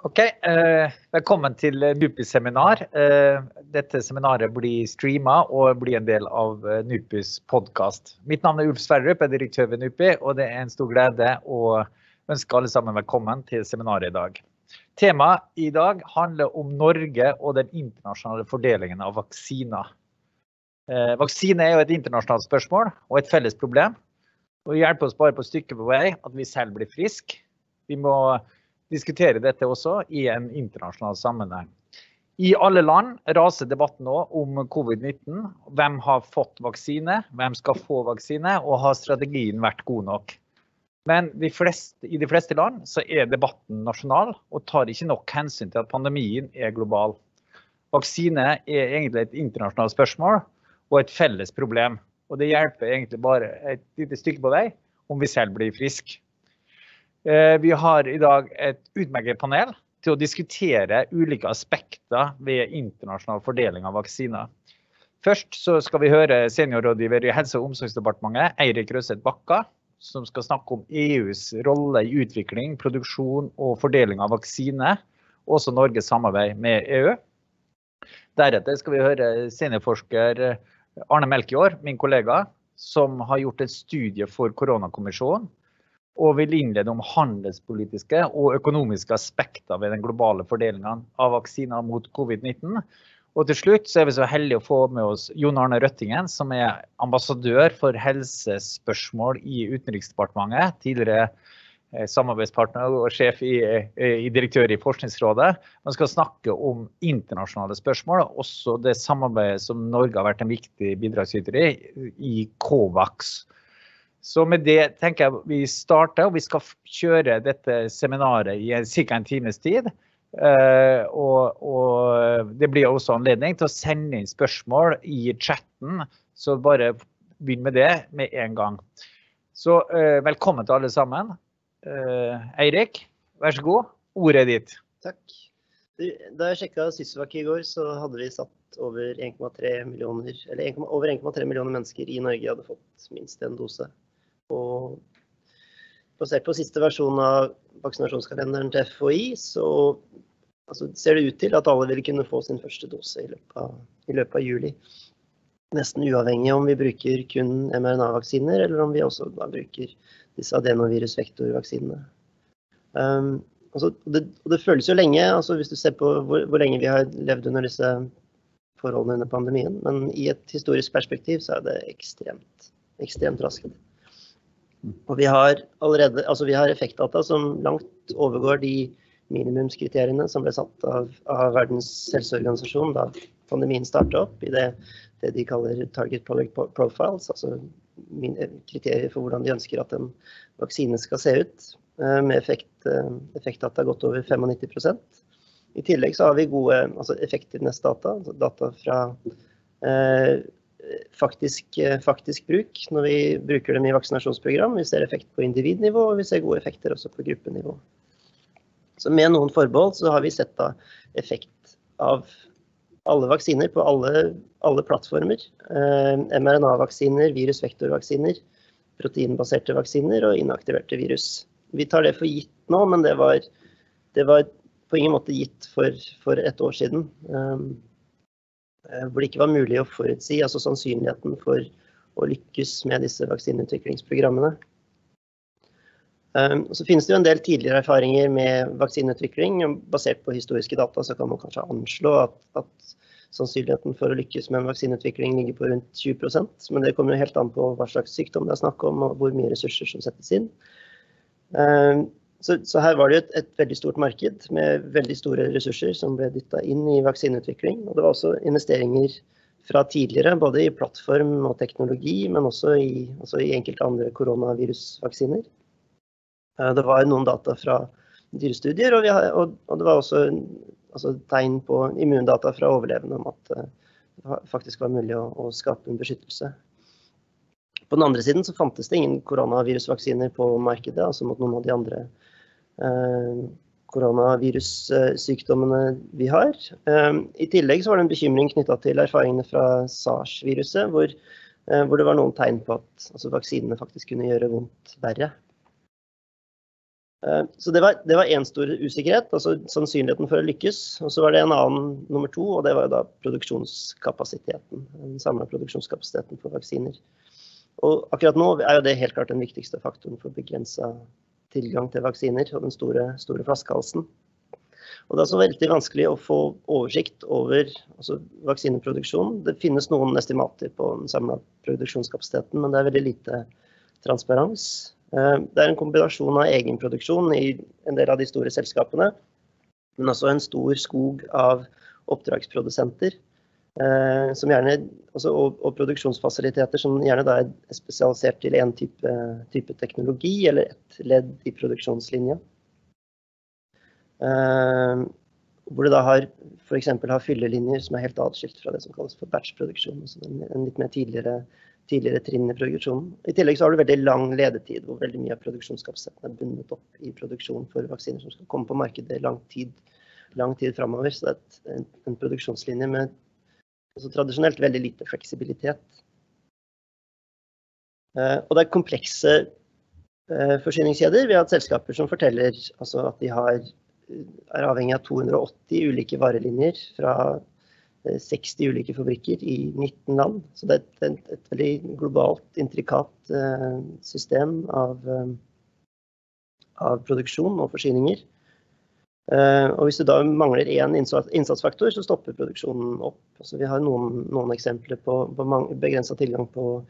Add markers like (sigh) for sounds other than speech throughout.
Ok, eh, Velkommen til NUPIs seminar. Eh, dette seminaret blir streama og blir en del av eh, NUPIs podkast. Mitt navn er Ulf Sverdrup, jeg er direktør ved NUPI, og det er en stor glede å ønske alle sammen velkommen til seminaret i dag. Temaet i dag handler om Norge og den internasjonale fordelingen av vaksiner. Eh, vaksine er jo et internasjonalt spørsmål og et felles problem. Og hjelper oss bare på stykket på vei at vi selv blir friske. Vi må diskutere dette også i en internasjonal sammenheng. I alle land raser debatten nå om covid-19. Hvem har fått vaksine, hvem skal få vaksine, og har strategien vært god nok? Men de fleste, i de fleste land så er debatten nasjonal og tar ikke nok hensyn til at pandemien er global. Vaksine er egentlig et internasjonalt spørsmål og et felles problem. Og det hjelper egentlig bare et lite stykke på vei om vi selv blir friske. Eh, vi har i dag et utmerket panel til å diskutere ulike aspekter ved internasjonal fordeling av vaksiner. Først skal vi høre seniorrådgiver i Helse- og omsorgsdepartementet, Eirik Røseth Bakka, som skal snakke om EUs rolle i utvikling, produksjon og fordeling av vaksine, også Norges samarbeid med EU. Deretter skal vi høre seniorforsker Arne Melkjord, min kollega, som har gjort et studie for koronakommisjonen og vil innlede om handelspolitiske og økonomiske aspekter ved den globale fordelingen av vaksiner mot covid-19. Og til slutt så er vi så heldige å få med oss Jon Arne Røttingen, som er ambassadør for helsespørsmål i Utenriksdepartementet. Tidligere eh, samarbeidspartner og sjef i, eh, i direktør i Forskningsrådet. Man skal snakke om internasjonale spørsmål, også det samarbeidet som Norge har vært en viktig bidragsyter i, i COVAX. Så med det tenker jeg vi starter, og vi skal kjøre dette seminaret i ca. en times tid. Uh, og, og, det blir også anledning til å sende inn spørsmål i chatten, så bare begynn med det med en gang. Så uh, velkommen til alle sammen. Uh, Eirik, vær så god. Ordet er ditt. Takk. Da jeg sjekka Sysvak i går, så hadde vi satt over 1,3 millioner, eller 1, over 1,3 millioner mennesker i Norge hadde fått minst en dose. Og basert på siste versjon av vaksinasjonskalenderen til FHI, så altså, ser det ut til at alle vil kunne få sin første dose i løpet av, i løpet av juli. Nesten uavhengig om vi bruker kun mRNA-vaksiner, eller om vi også da bruker disse adenovirusvektorvaksinene. Um, altså, det, det, føles jo lenge, altså hvis du ser på hvor, hvor, lenge vi har levd under disse forholdene under pandemien, men i et historisk perspektiv så er det ekstremt, ekstremt raskt. Og vi har allerede altså vi har effektdata som langt overgår de minimumskriteriene som ble satt av, av Verdens helseorganisasjon da pandemien startet opp, i det, det, de kaller target product profiles, altså kriterier for hvordan de ønsker at en vaksine skal se ut, eh, med effekt, eh, effektdata godt over 95% I tillegg så har vi gode altså effektivness-data, altså data fra eh, faktisk, eh, faktisk, bruk når vi bruker dem i vaksinasjonsprogram. Vi ser effekt på individnivå, og vi ser gode effekter også på gruppenivå. Så med noen forbehold så har vi sett da effekt av alle vaksiner på alle, alle plattformer. Eh, mRNA-vaksiner, virusvektorvaksiner, proteinbaserte vaksiner og inaktiverte virus. Vi tar det for gitt nå, men det var, det var på ingen måte gitt for, for et år siden. Eh, hvor det ikke var mulig å forutsi altså sannsynligheten for å lykkes med disse vaksineutviklingsprogrammene. Um, så finnes det jo en del tidligere erfaringer med vaksineutvikling. Basert på historiske data så kan man kanskje anslå at, at sannsynligheten for å lykkes med en vaksineutvikling ligger på rundt 20% Men det kommer helt an på hva slags sykdom det er snakk om, og hvor mye ressurser som settes inn. Så, så, her var det et, et, veldig stort marked med veldig store ressurser som ble dytta inn i vaksineutvikling. Og det var også investeringer fra tidligere, både i plattform og teknologi, men også i, også i enkelte andre koronavirusvaksiner. Eh, det var noen data fra dyrestudier, og, og, og det var også altså, tegn på immundata fra overlevende om at eh, det faktisk var mulig å, å skape en beskyttelse. På den andre siden så fantes det ingen koronavirusvaksiner på markedet, altså mot noen av de andre koronavirussykdommene vi har. Eh, I tillegg var det en bekymring knytta til erfaringene fra SARS-viruset, hvor, eh, hvor, det var noen tegn på at altså, vaksinene faktisk kunne gjøre vondt verre. Eh, så det var, én stor usikkerhet, altså sannsynligheten for å lykkes. Og så var det en annen nummer to, og det var da produksjonskapasiteten. Den samla produksjonskapasiteten for vaksiner. Og akkurat nå er jo det helt klart den viktigste faktoren for begrensa tilgang til vaksiner og den store, store flaskehalsen. Og det er også veldig vanskelig å få oversikt over altså, vaksineproduksjonen. Det finnes noen estimater på den samla produksjonskapasiteten, men det er veldig lite transparens. Eh, det er en kombinasjon av egenproduksjon i en del av de store selskapene, men også en stor skog av oppdragsprodusenter. Eh, som gjerne, også, og, og, produksjonsfasiliteter som gjerne da er spesialisert til én type, type, teknologi eller et ledd i produksjonslinja. Eh, hvor du da har f.eks. fyllelinjer som er helt atskilt fra det som kalles for batchproduksjon. Altså en, en litt mer tidligere tidligere trinn i produksjonen. I tillegg så har du veldig lang ledetid, hvor veldig mye av produksjonskapasiteten er bundet opp i produksjon for vaksiner som skal komme på markedet lang tid, lang tid framover. Så det er en, en produksjonslinje med altså tradisjonelt veldig lite fleksibilitet. Uh, og det er komplekse uh, forsyningskjeder. Vi har hatt selskaper som forteller altså at de har, er avhengig av 280 ulike varelinjer fra 60 eh, ulike fabrikker i 19 land. Så det er et, et, veldig globalt, intrikat system av, av, produksjon og forsyninger. Uh, og hvis du da mangler én innsatsfaktor, så stopper produksjonen opp. Altså vi har noen, noen eksempler på, på begrensa tilgang på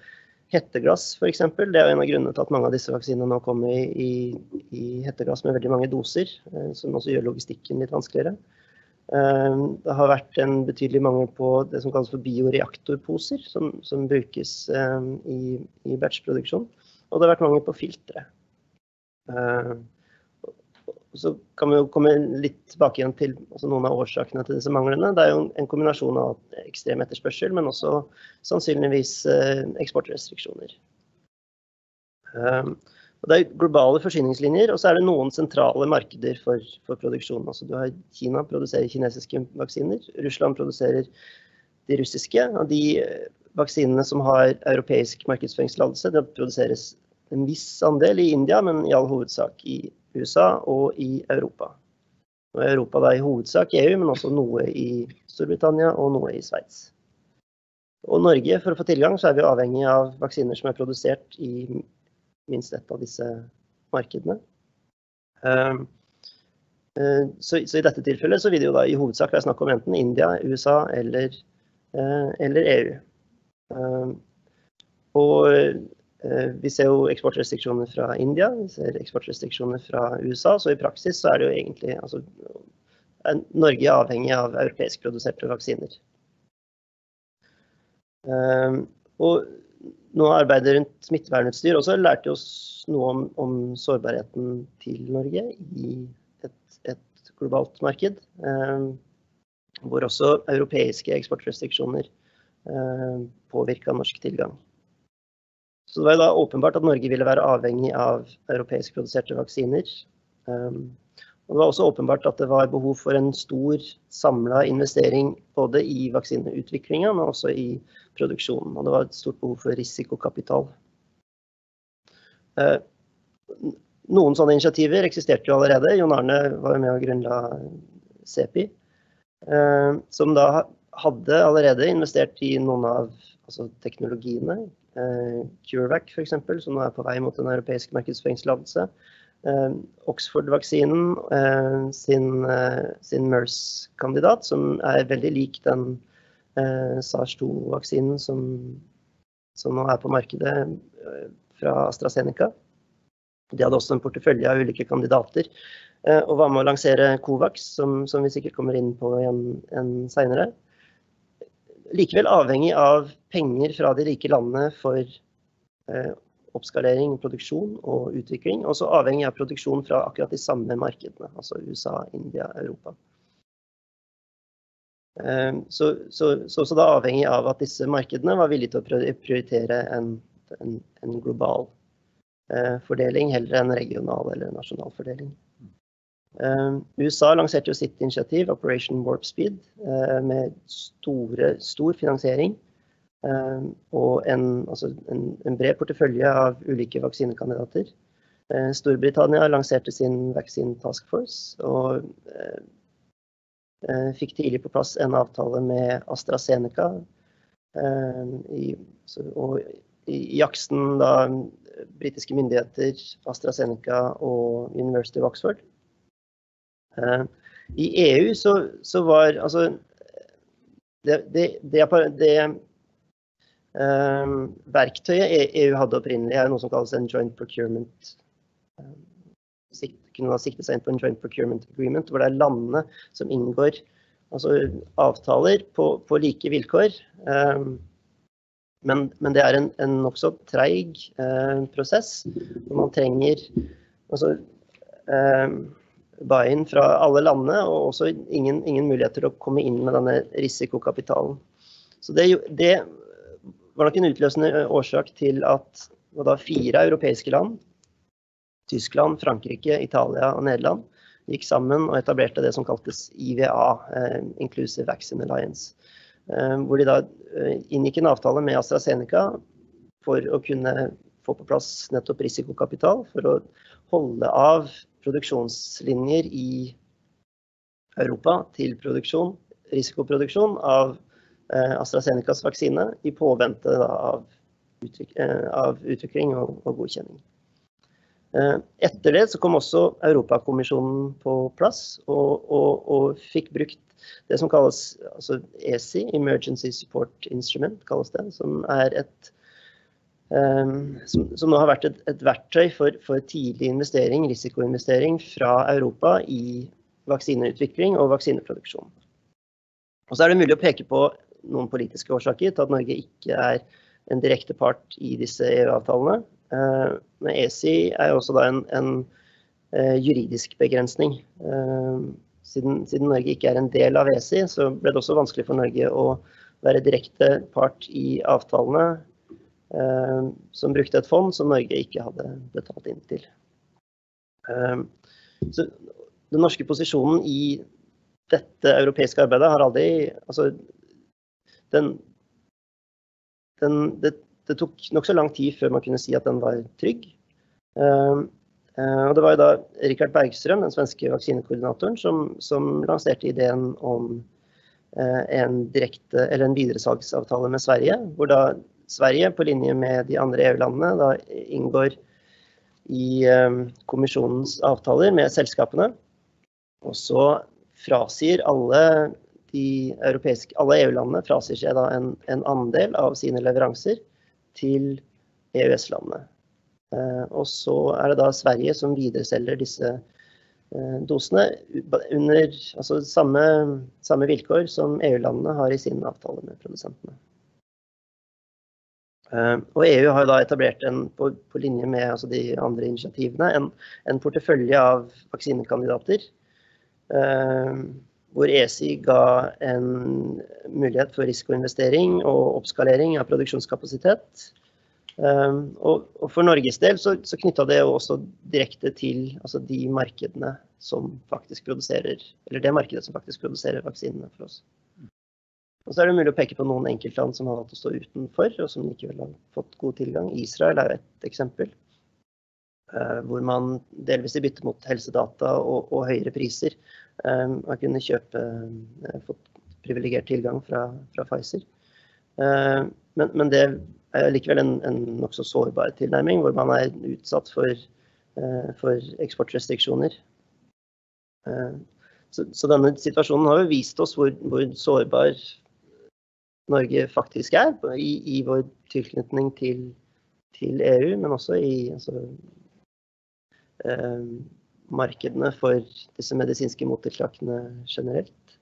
hetteglass f.eks. Det er en av grunnene til at mange av disse vaksinene nå kommer i, i, i hetteglass med veldig mange doser, som også gjør logistikken litt vanskeligere. Ehm, det har vært en betydelig mangel på det som kalles for bioreaktorposer, som, som brukes i, i batchproduksjon. Og det har vært mangel på filtre. Ehm, så kan vi jo komme litt tilbake igjen til altså noen av årsakene til disse manglene. Det er jo en kombinasjon av ekstrem etterspørsel, men også sannsynligvis eh, eksportrestriksjoner. Det er globale forsyningslinjer, og så er det noen sentrale markeder for, for produksjon. Altså du har Kina produserer kinesiske vaksiner, Russland produserer de russiske. Og de eh, vaksinene som har europeisk markedsføringstillatelse, produseres en viss andel i India, men i all hovedsak i USA og i Europa. Og Europa da i hovedsak EU, men også noe i Storbritannia og noe i Sveits. Og Norge, for å få tilgang, så er vi avhengig av vaksiner som er produsert i minst ett av disse markedene. Ehm, eh, så, i dette tilfellet så vil det jo da i hovedsak være snakk om enten India, USA eller, eh, eller EU. Ehm, og vi ser jo eksportrestriksjoner fra India, vi ser eksportrestriksjoner fra USA. Så i praksis så er det jo egentlig altså, Norge er avhengig av europeiskproduserte vaksiner. Um, og noe arbeid rundt smittevernutstyr også lærte oss noe om, om sårbarheten til Norge i et, et globalt marked. Eh, hvor også europeiske eksportrestriksjoner eh, påvirka norsk tilgang. Så det var da åpenbart at Norge ville være avhengig av europeisk produserte vaksiner. Eh, og det var også åpenbart at det var behov for en stor samla investering både i vaksineutviklinga, men også i produksjonen. Og det var et stort behov for risikokapital. Eh, noen sånne initiativer eksisterte jo allerede. Jon Arne var jo med og grunnla CEPI, eh, som da hadde allerede investert i noen av altså, teknologiene. Eh, CureVac f.eks., som nå er på vei mot en europeisk markedsføringstillatelse. Eh, Oxford-vaksinen eh, sin, eh, sin MERS-kandidat, som er veldig lik den SARS-2-vaksinen som, som, nå er på markedet fra AstraZeneca. De hadde også en portefølje av ulike kandidater. Og var med å lansere Covax, som, som vi sikkert kommer inn på igjen seinere. Likevel avhengig av penger fra de rike landene for oppskalering, produksjon og utvikling. Også avhengig av produksjon fra akkurat de samme markedene, altså USA, India, Europa. Ehm, så, så, så da avhengig av at disse markedene var villige til å prioritere en, en, en global eh, fordeling heller enn regional eller nasjonal fordeling. Um, USA lanserte jo sitt initiativ, Operation Warp Speed, uh, med store, stor finansiering Ehm, og en, altså en, en, bred portefølje av ulike vaksinekandidater. Storbritannia lanserte sin Vaccine Task Force og fikk tidlig på plass en avtale med AstraZeneca. I, og i jaksten da britiske myndigheter, AstraZeneca og University of Oxford. I EU så, så var altså det, det, det, det um, verktøyet EU hadde opprinnelig, er noe som kalles en joint procurement. Um, sikt, kunne da sikte seg inn på en joint procurement agreement, hvor det er landene som inngår altså avtaler på, på like vilkår. Um, men, men, det er en, en nokså treig uh, prosess. hvor Man trenger altså, um, buy-in fra alle landene, og også ingen, ingen mulighet til å komme inn med denne risikokapitalen. Så det, det var nok en utløsende årsak til at da, fire europeiske land, Tyskland, Frankrike, Italia og Nederland, gikk sammen og etablerte det som kaltes IVA, Inclusive Vaccine Alliance. Hvor de da inngikk en avtale med AstraZeneca for å kunne få på plass nettopp risikokapital, for å holde av produksjonslinjer i Europa til produksjon, risikoproduksjon av eh, AstraZenecas vaksine i påvente av, utvik eh, av, utvikling og, og godkjenning. Eh, etter det så kom også Europakommisjonen på plass og, og, og, fikk brukt det som kalles altså ESI, Emergency Support Instrument, kalles det, som er et som, som, nå har vært et, et verktøy for, for, tidlig investering, risikoinvestering fra Europa i vaksineutvikling og vaksineproduksjon. Og så er det mulig å peke på noen politiske årsaker til at Norge ikke er en direkte part i disse EU-avtalene. Ehm, men ESI er jo også da en, en uh, juridisk begrensning. Uh, siden, siden, Norge ikke er en del av ESI, så ble det også vanskelig for Norge å være direkte part i avtalene Eh, som brukte et fond som Norge ikke hadde betalt inn til. Eh, så den norske posisjonen i dette europeiske arbeidet har aldri Altså, den, den det, det, tok nokså lang tid før man kunne si at den var trygg. Uh, og det var jo da Rikard Bergstrøm, den svenske vaksinekoordinatoren, som, som lanserte ideen om en direkte, eller en videresalgsavtale med Sverige, hvor da Sverige, på linje med de andre EU-landene, da inngår i ehm, kommisjonens avtaler med selskapene. Og så frasier alle de europeiske, alle EU-landene frasier seg da en, en, andel av sine leveranser til EØS-landene. Eh, og så er det da Sverige som videreselger disse eh, dosene under altså samme, samme vilkår som EU-landene har i sin avtale med produsentene. Eh, og EU har da etablert en, på, på linje med altså de andre initiativene, en, en portefølje av vaksinekandidater. Uh, hvor ESI ga en mulighet for risikoinvestering og oppskalering av produksjonskapasitet. Um, og, og, for Norges del så, så knytta det også direkte til altså de markedene som faktisk produserer, eller det markedet som faktisk produserer vaksinene for oss. Og så er det mulig å peke på noen enkeltland som har valgt å stå utenfor, og som likevel har fått god tilgang. Israel er jo et eksempel. Uh, hvor man delvis i bytte mot helsedata og, og høyere priser um, har kunnet kjøpe uh, fått privilegert tilgang fra, fra Pfizer. Men, men, det er likevel en, en nokså sårbar tilnærming, hvor man er utsatt for, for eksportrestriksjoner. Så, så, denne situasjonen har jo vist oss hvor, hvor sårbar Norge faktisk er i, i vår tilknytning til, til, EU, men også i altså, eh, markedene for disse medisinske mottiltakene generelt.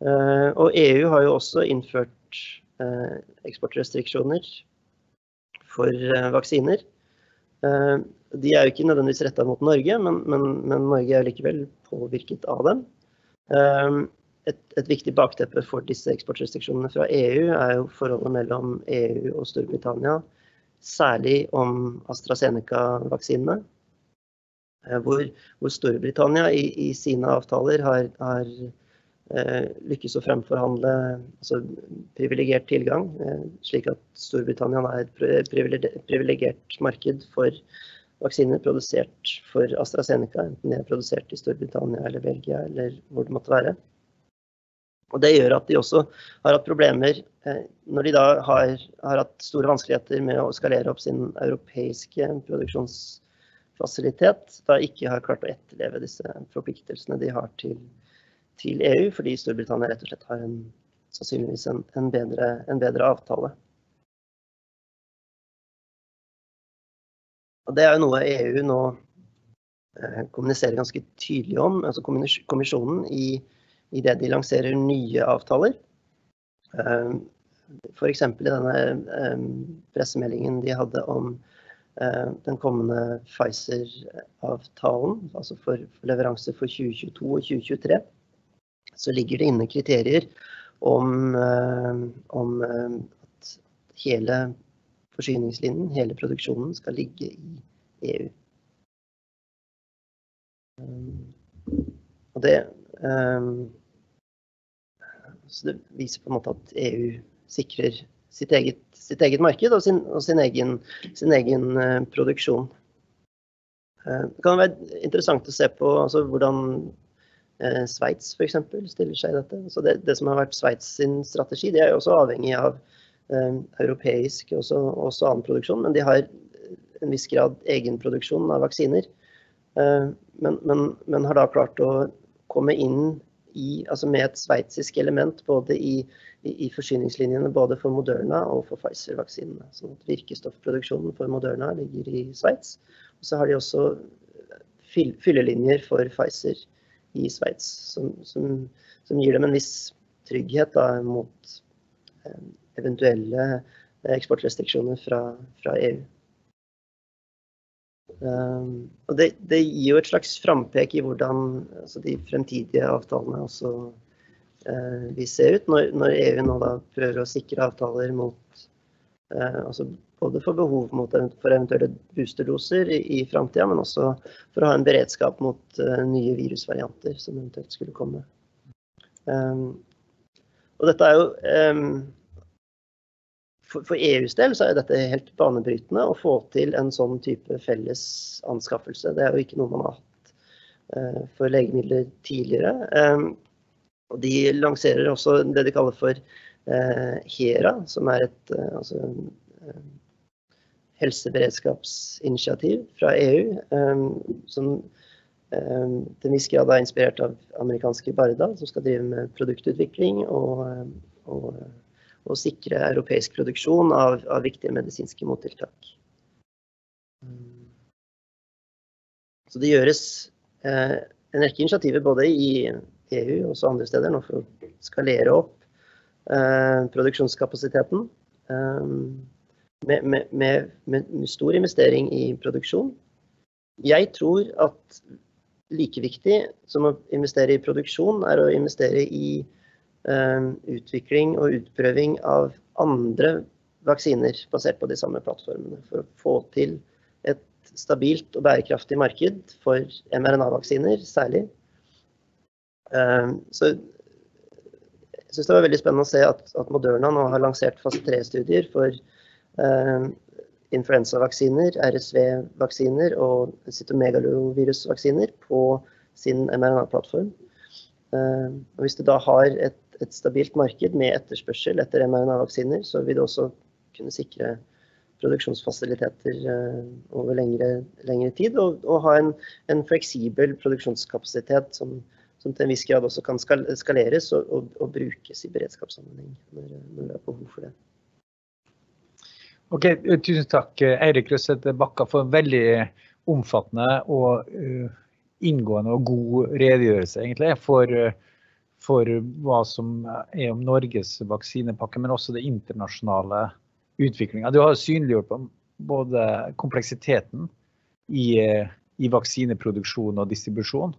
Eh, og EU har jo også innført eh, eksportrestriksjoner for eh, vaksiner. Eh, de er jo ikke nødvendigvis retta mot Norge, men, men, men, Norge er likevel påvirket av dem. Et, et, viktig bakteppe for disse eksportrestriksjonene fra EU er jo forholdet mellom EU og Storbritannia. Særlig om AstraZeneca-vaksinene. Eh, hvor, hvor, Storbritannia i, i, sine avtaler har, har eh, lykkes å fremforhandle altså, privilegert tilgang, eh, slik at Storbritannia er et privilegert marked for vaksiner produsert for AstraZeneca, enten de er produsert i Storbritannia eller Belgia eller hvor det måtte være. Og Det gjør at de også har hatt problemer eh, når de da har, har, hatt store vanskeligheter med å skalere opp sin europeiske produksjonsfasilitet, da ikke har klart å etterleve disse forpliktelsene de har til, til EU, fordi Storbritannia rett og slett har en, sannsynligvis en, en, bedre, en bedre avtale. Og Det er jo noe EU nå eh, kommuniserer ganske tydelig om, altså kommisjonen i idet de lanserer nye avtaler. Ehm, F.eks. i denne ehm, pressemeldingen de hadde om ehm, den kommende Pfizer-avtalen, altså for leveranse for 2022 og 2023, så ligger det inne kriterier om, om at hele forsyningslinjen, hele produksjonen, skal ligge i EU. Og det så det viser på en måte at EU sikrer sitt eget, sitt eget marked og sin, og sin egen, sin egen uh, produksjon. Uh, det kan være interessant å se på altså, hvordan uh, Sveits f.eks. stiller seg i dette. Altså det, det, som har vært Sveits sin strategi, det er jo også avhengig av europeisk og også, annen produksjon, men de har en viss grad egenproduksjon av vaksiner. Men, men, men har da klart å komme inn i, altså med et sveitsisk element både i, i, i, forsyningslinjene både for Moderna og for Pfizer-vaksinene. Sånn at Virkestoffproduksjonen for Moderna ligger i Sveits. Og så har de også fyll, fyllelinjer for Pfizer i Sveits, som, som, som, gir dem en viss trygghet da, mot eh, eventuelle eksportrestriksjoner fra, fra EU. Um, og det, det, gir jo et slags frampek i hvordan altså de fremtidige avtalene også uh, vil se ut, når, når, EU nå da prøver å sikre avtaler mot uh, altså både for behov mot, for eventuelle boosterdoser i, i framtida, men også for å ha en beredskap mot uh, nye virusvarianter som eventuelt skulle komme. Um, og dette er jo um, for, for, EUs del så er dette helt banebrytende å få til en sånn type felles anskaffelse. Det er jo ikke noe man har hatt uh, for legemidler tidligere. Um, og de lanserer også det de kaller for uh, HERA, som er et uh, altså, helseberedskapsinitiativ fra EU. Um, som um, til en viss grad er inspirert av amerikanske Barda, som skal drive med produktutvikling og, og og sikre europeisk produksjon av, av viktige medisinske mottiltak. Så det gjøres eh, en rekke initiativer både i EU og også andre steder nå for å skalere opp eh, produksjonskapasiteten. Eh, med, med, med, med, stor investering i produksjon. Jeg tror at like viktig som å investere i produksjon, er å investere i utvikling og utprøving av andre vaksiner basert på de samme plattformene. For å få til et stabilt og bærekraftig marked for mRNA-vaksiner særlig. Eh, så jeg syns det var veldig spennende å se at, Moderna nå har lansert fase tre-studier for uh, influensavaksiner, RSV-vaksiner og cytomegalovirusvaksiner på sin mRNA-plattform. Hvis du da har et et stabilt marked med etterspørsel etter mRNA-vaksiner, så vil det også kunne sikre produksjonsfasiliteter eh, over lengre, lengre tid, og, og, ha en, en fleksibel produksjonskapasitet som, som, til en viss grad også kan skaleres og, og, og brukes i beredskapssammenheng når, når, det er behov for det. Ok, Tusen takk Eirik Røseth Bakka for en veldig omfattende og uh, inngående og god redegjørelse egentlig for uh, for hva som er om Norges vaksinepakke, men også det internasjonale utviklinga. Du har synliggjort både kompleksiteten i, i vaksineproduksjon og distribusjon,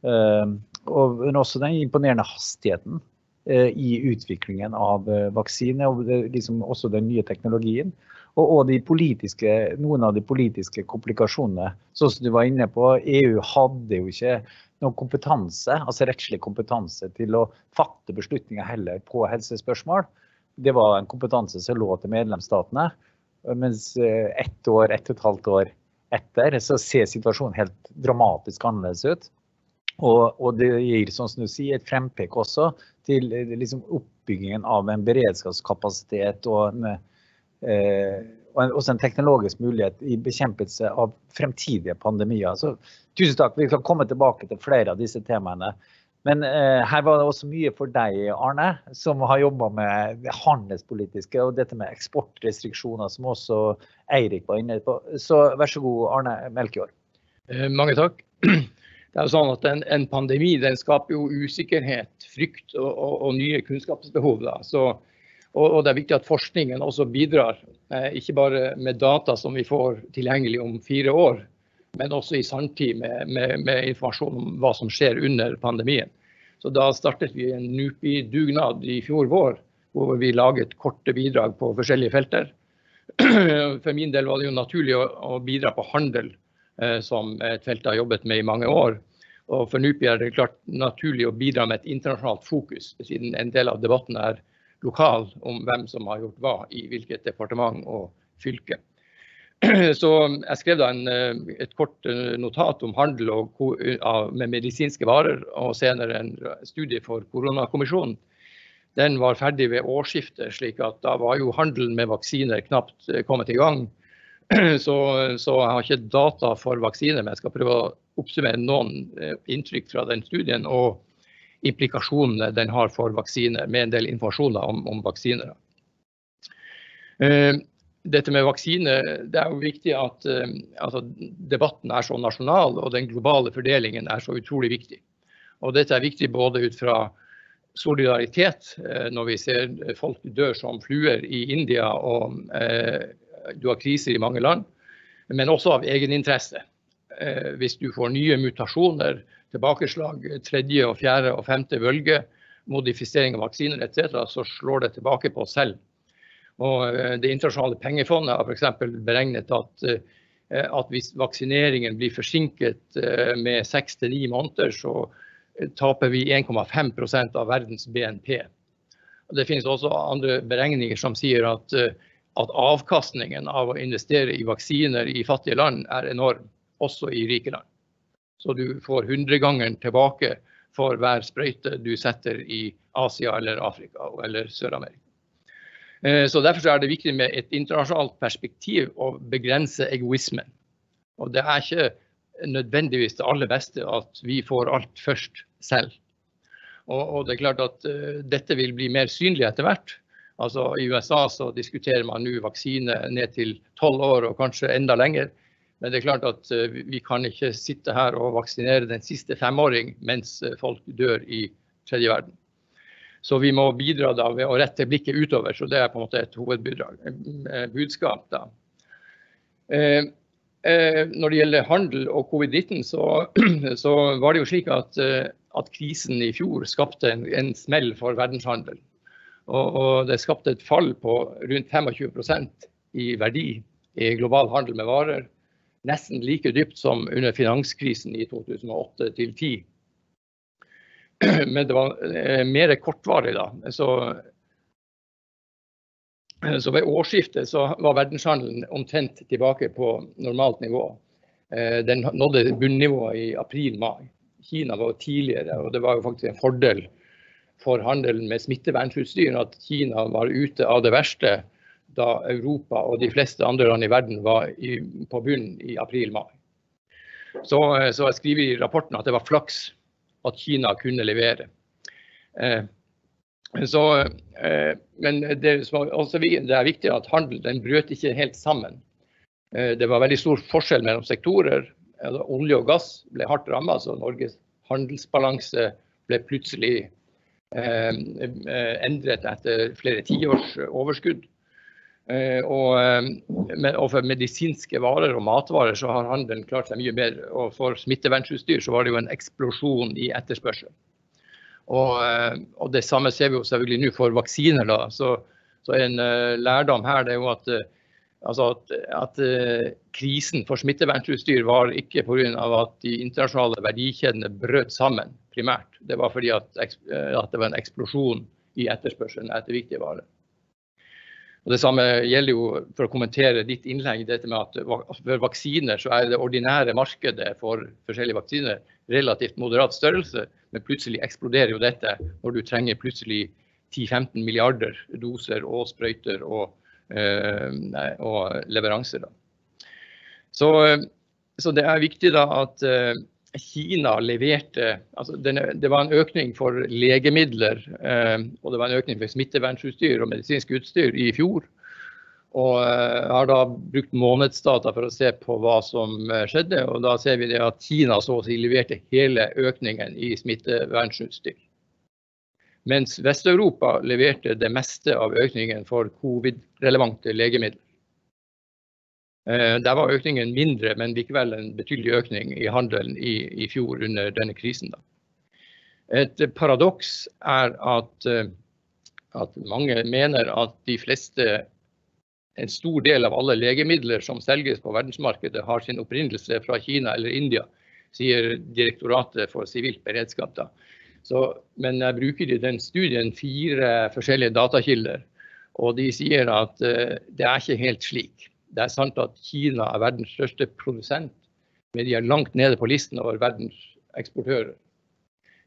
og, men også den imponerende hastigheten eh, i utviklingen av eh, vaksine, og liksom også den nye teknologien. Og, og noen av de politiske komplikasjonene. Sånn som du var inne på, EU hadde jo ikke noen kompetanse, altså rettslig kompetanse til å fatte beslutninger heller på helsespørsmål. Det var en kompetanse som lå til medlemsstatene. Mens eh, ett år, ett og et halvt år etter, så ser situasjonen helt dramatisk annerledes ut. Og, og det gir som du sier, et frempek også til liksom, oppbyggingen av en beredskapskapasitet og en, eh, og også en teknologisk mulighet i bekjempelse av fremtidige pandemier. Så tusen takk. Vi kan komme tilbake til flere av disse temaene. Men eh, her var det også mye for deg, Arne, som har jobba med det handelspolitiske og dette med eksportrestriksjoner, som også Eirik var inne på. Så vær så god, Arne Melkjord. Eh, mange takk. (clears throat) Det er jo sånn at En, en pandemi den skaper jo usikkerhet, frykt og, og, og nye kunnskapsbehov. Da. Så, og, Det er viktig at forskningen også bidrar, eh, ikke bare med data som vi får tilgjengelig om fire år, men også i sanntid med, med, med, informasjon om hva som skjer under pandemien. Så Da startet vi en NUPI-dugnad i fjor vår, hvor vi laget korte bidrag på forskjellige felter. (clears throat) For min del var det jo naturlig å, å bidra på handel, eh, som et felt har jobbet med i mange år. Og For NUPI er det klart naturlig å bidra med et internasjonalt fokus, siden en del av debatten er lokal om hvem som har gjort hva i hvilket departement og fylke. (clears throat) Så jeg skrev da en, eh, et kort eh, notat om handel og, med medisinske varer, og senere en studie for koronakommisjonen. Den var ferdig ved årsskiftet, slik at da var jo handelen med vaksiner knapt eh, kommet i gang. (clears throat) Så, så, jeg har ikke data for vaksiner, men jeg skal prøve å oppsummere noen inntrykk fra den studien og implikasjonene den har for vaksiner, med en del informasjon om, om vaksiner dette med vaksine, det er jo viktig at uh, altså, debatten er så nasjonal og den globale fordelingen er så utrolig viktig. Og dette er viktig både ut fra solidaritet, uh, når vi ser folk dør som fluer i India og eh, du har kriser i mange land, men også av egeninteresse. Hvis du får nye mutasjoner, tilbakeslag, tredje, og fjerde og femte bølge, modifisering av vaksiner etc., så slår det tilbake på oss selv. Og eh, Det internasjonale pengefondet har f.eks. beregnet at, eh, at, hvis vaksineringen blir forsinket eh, med seks til ni måneder, så taper vi 1,5% av verdens BNP. Det finnes også andre beregninger som sier at, at avkastningen av å investere i vaksiner i fattige land er enorm, også i rike land. Så du får hundregangeren tilbake for hver sprøyte du setter i Asia eller Afrika eller Sør-Amerika. Eh, så Derfor er det viktig med et internasjonalt perspektiv å begrense egoismen. Og Det er ikke nødvendigvis det aller beste at vi får alt først selv. Og, det er klart at uh, Dette vil bli mer synlig etter hvert. Altså I USA så diskuterer man nå vaksine ned til tolv år og kanskje enda lenger. Men det er klart at uh, vi kan ikke sitte her og vaksinere den siste femåring mens folk dør i tredje verden. Så vi må bidra da ved å rette blikket utover. Så det er på en måte et hovedbudskap. da. Eh, eh, når det gjelder handel og covid-19, så, (clears throat) så, var det jo slik at, eh, at krisen i fjor skapte en, en smell for verdenshandel. Og, og, det skapte et fall på rundt 25% i verdi i global handel med varer. Nesten like dypt som under finanskrisen i 2008 2010. men det var eh, mer kortvarig da. Så, så ved årsskiftet så var verdenshandelen omtrent tilbake på normalt nivå. Eh, den nådde bunnivået i april-mai. Kina var tidligere, og det var jo faktisk en fordel for handelen med smittevernutstyr at Kina var ute av det verste da Europa og de fleste andre land i verden var i, på bunnen i april-mai. Så, eh, så jeg skriver i rapporten at det var flaks at Kina kunne levere. Eh, så, eh, men det, det, er viktig at handel den brøt ikke helt sammen. Eh, det var veldig stor forskjell mellom sektorer. Olje og gass ble hardt rammet, så Norges handelsbalanse ble plutselig endret etter flere tiårs overskudd. Og, og, for medisinske varer og matvarer så har handelen klart seg mye bedre. Og for smittevernutstyr så var det jo en eksplosjon i etterspørsel. Og, og, det samme ser vi jo selvfølgelig nå for vaksiner. da, så, så en lærdom her er jo at, altså at, at krisen for smittevernutstyr var ikke pga. at de internasjonale verdikjedene brøt sammen primært. Det var fordi at, at det var en eksplosjon i etterspørselen etter viktige varer. Og Det samme gjelder jo for å kommentere ditt innlegg, dette med at for vaksiner så er det ordinære markedet for forskjellige vaksiner relativt moderat størrelse, men plutselig eksploderer jo dette når du trenger plutselig 10-15 milliarder doser og sprøyter og, øh, og leveranser. Da. Så, så, det er viktig da at øh, Kina leverte altså Det var en økning for legemidler øh, og det var en økning for smittevernutstyr og medisinsk utstyr i fjor. Og jeg har da brukt månedsdata for å se på hva som skjedde. og Da ser vi det at Kina så å si leverte hele økningen i smittevernutstyr. Mens Vest-Europa leverte det meste av økningen for covid-relevante legemidler. Eh, der var økningen mindre, men likevel en betydelig økning i handelen i, i fjor under denne krisen. Da. Et paradoks er at, eh, at, mange mener at de fleste, en stor del av alle legemidler som selges på verdensmarkedet, har sin opprinnelse fra Kina eller India, sier Direktoratet for sivilt beredskap. Da. Så, men jeg bruker i den studien fire forskjellige datakilder, og de sier at uh, det er ikke helt slik. Det er sant at Kina er verdens største produsent, men de er langt nede på listen over verdens eksportører.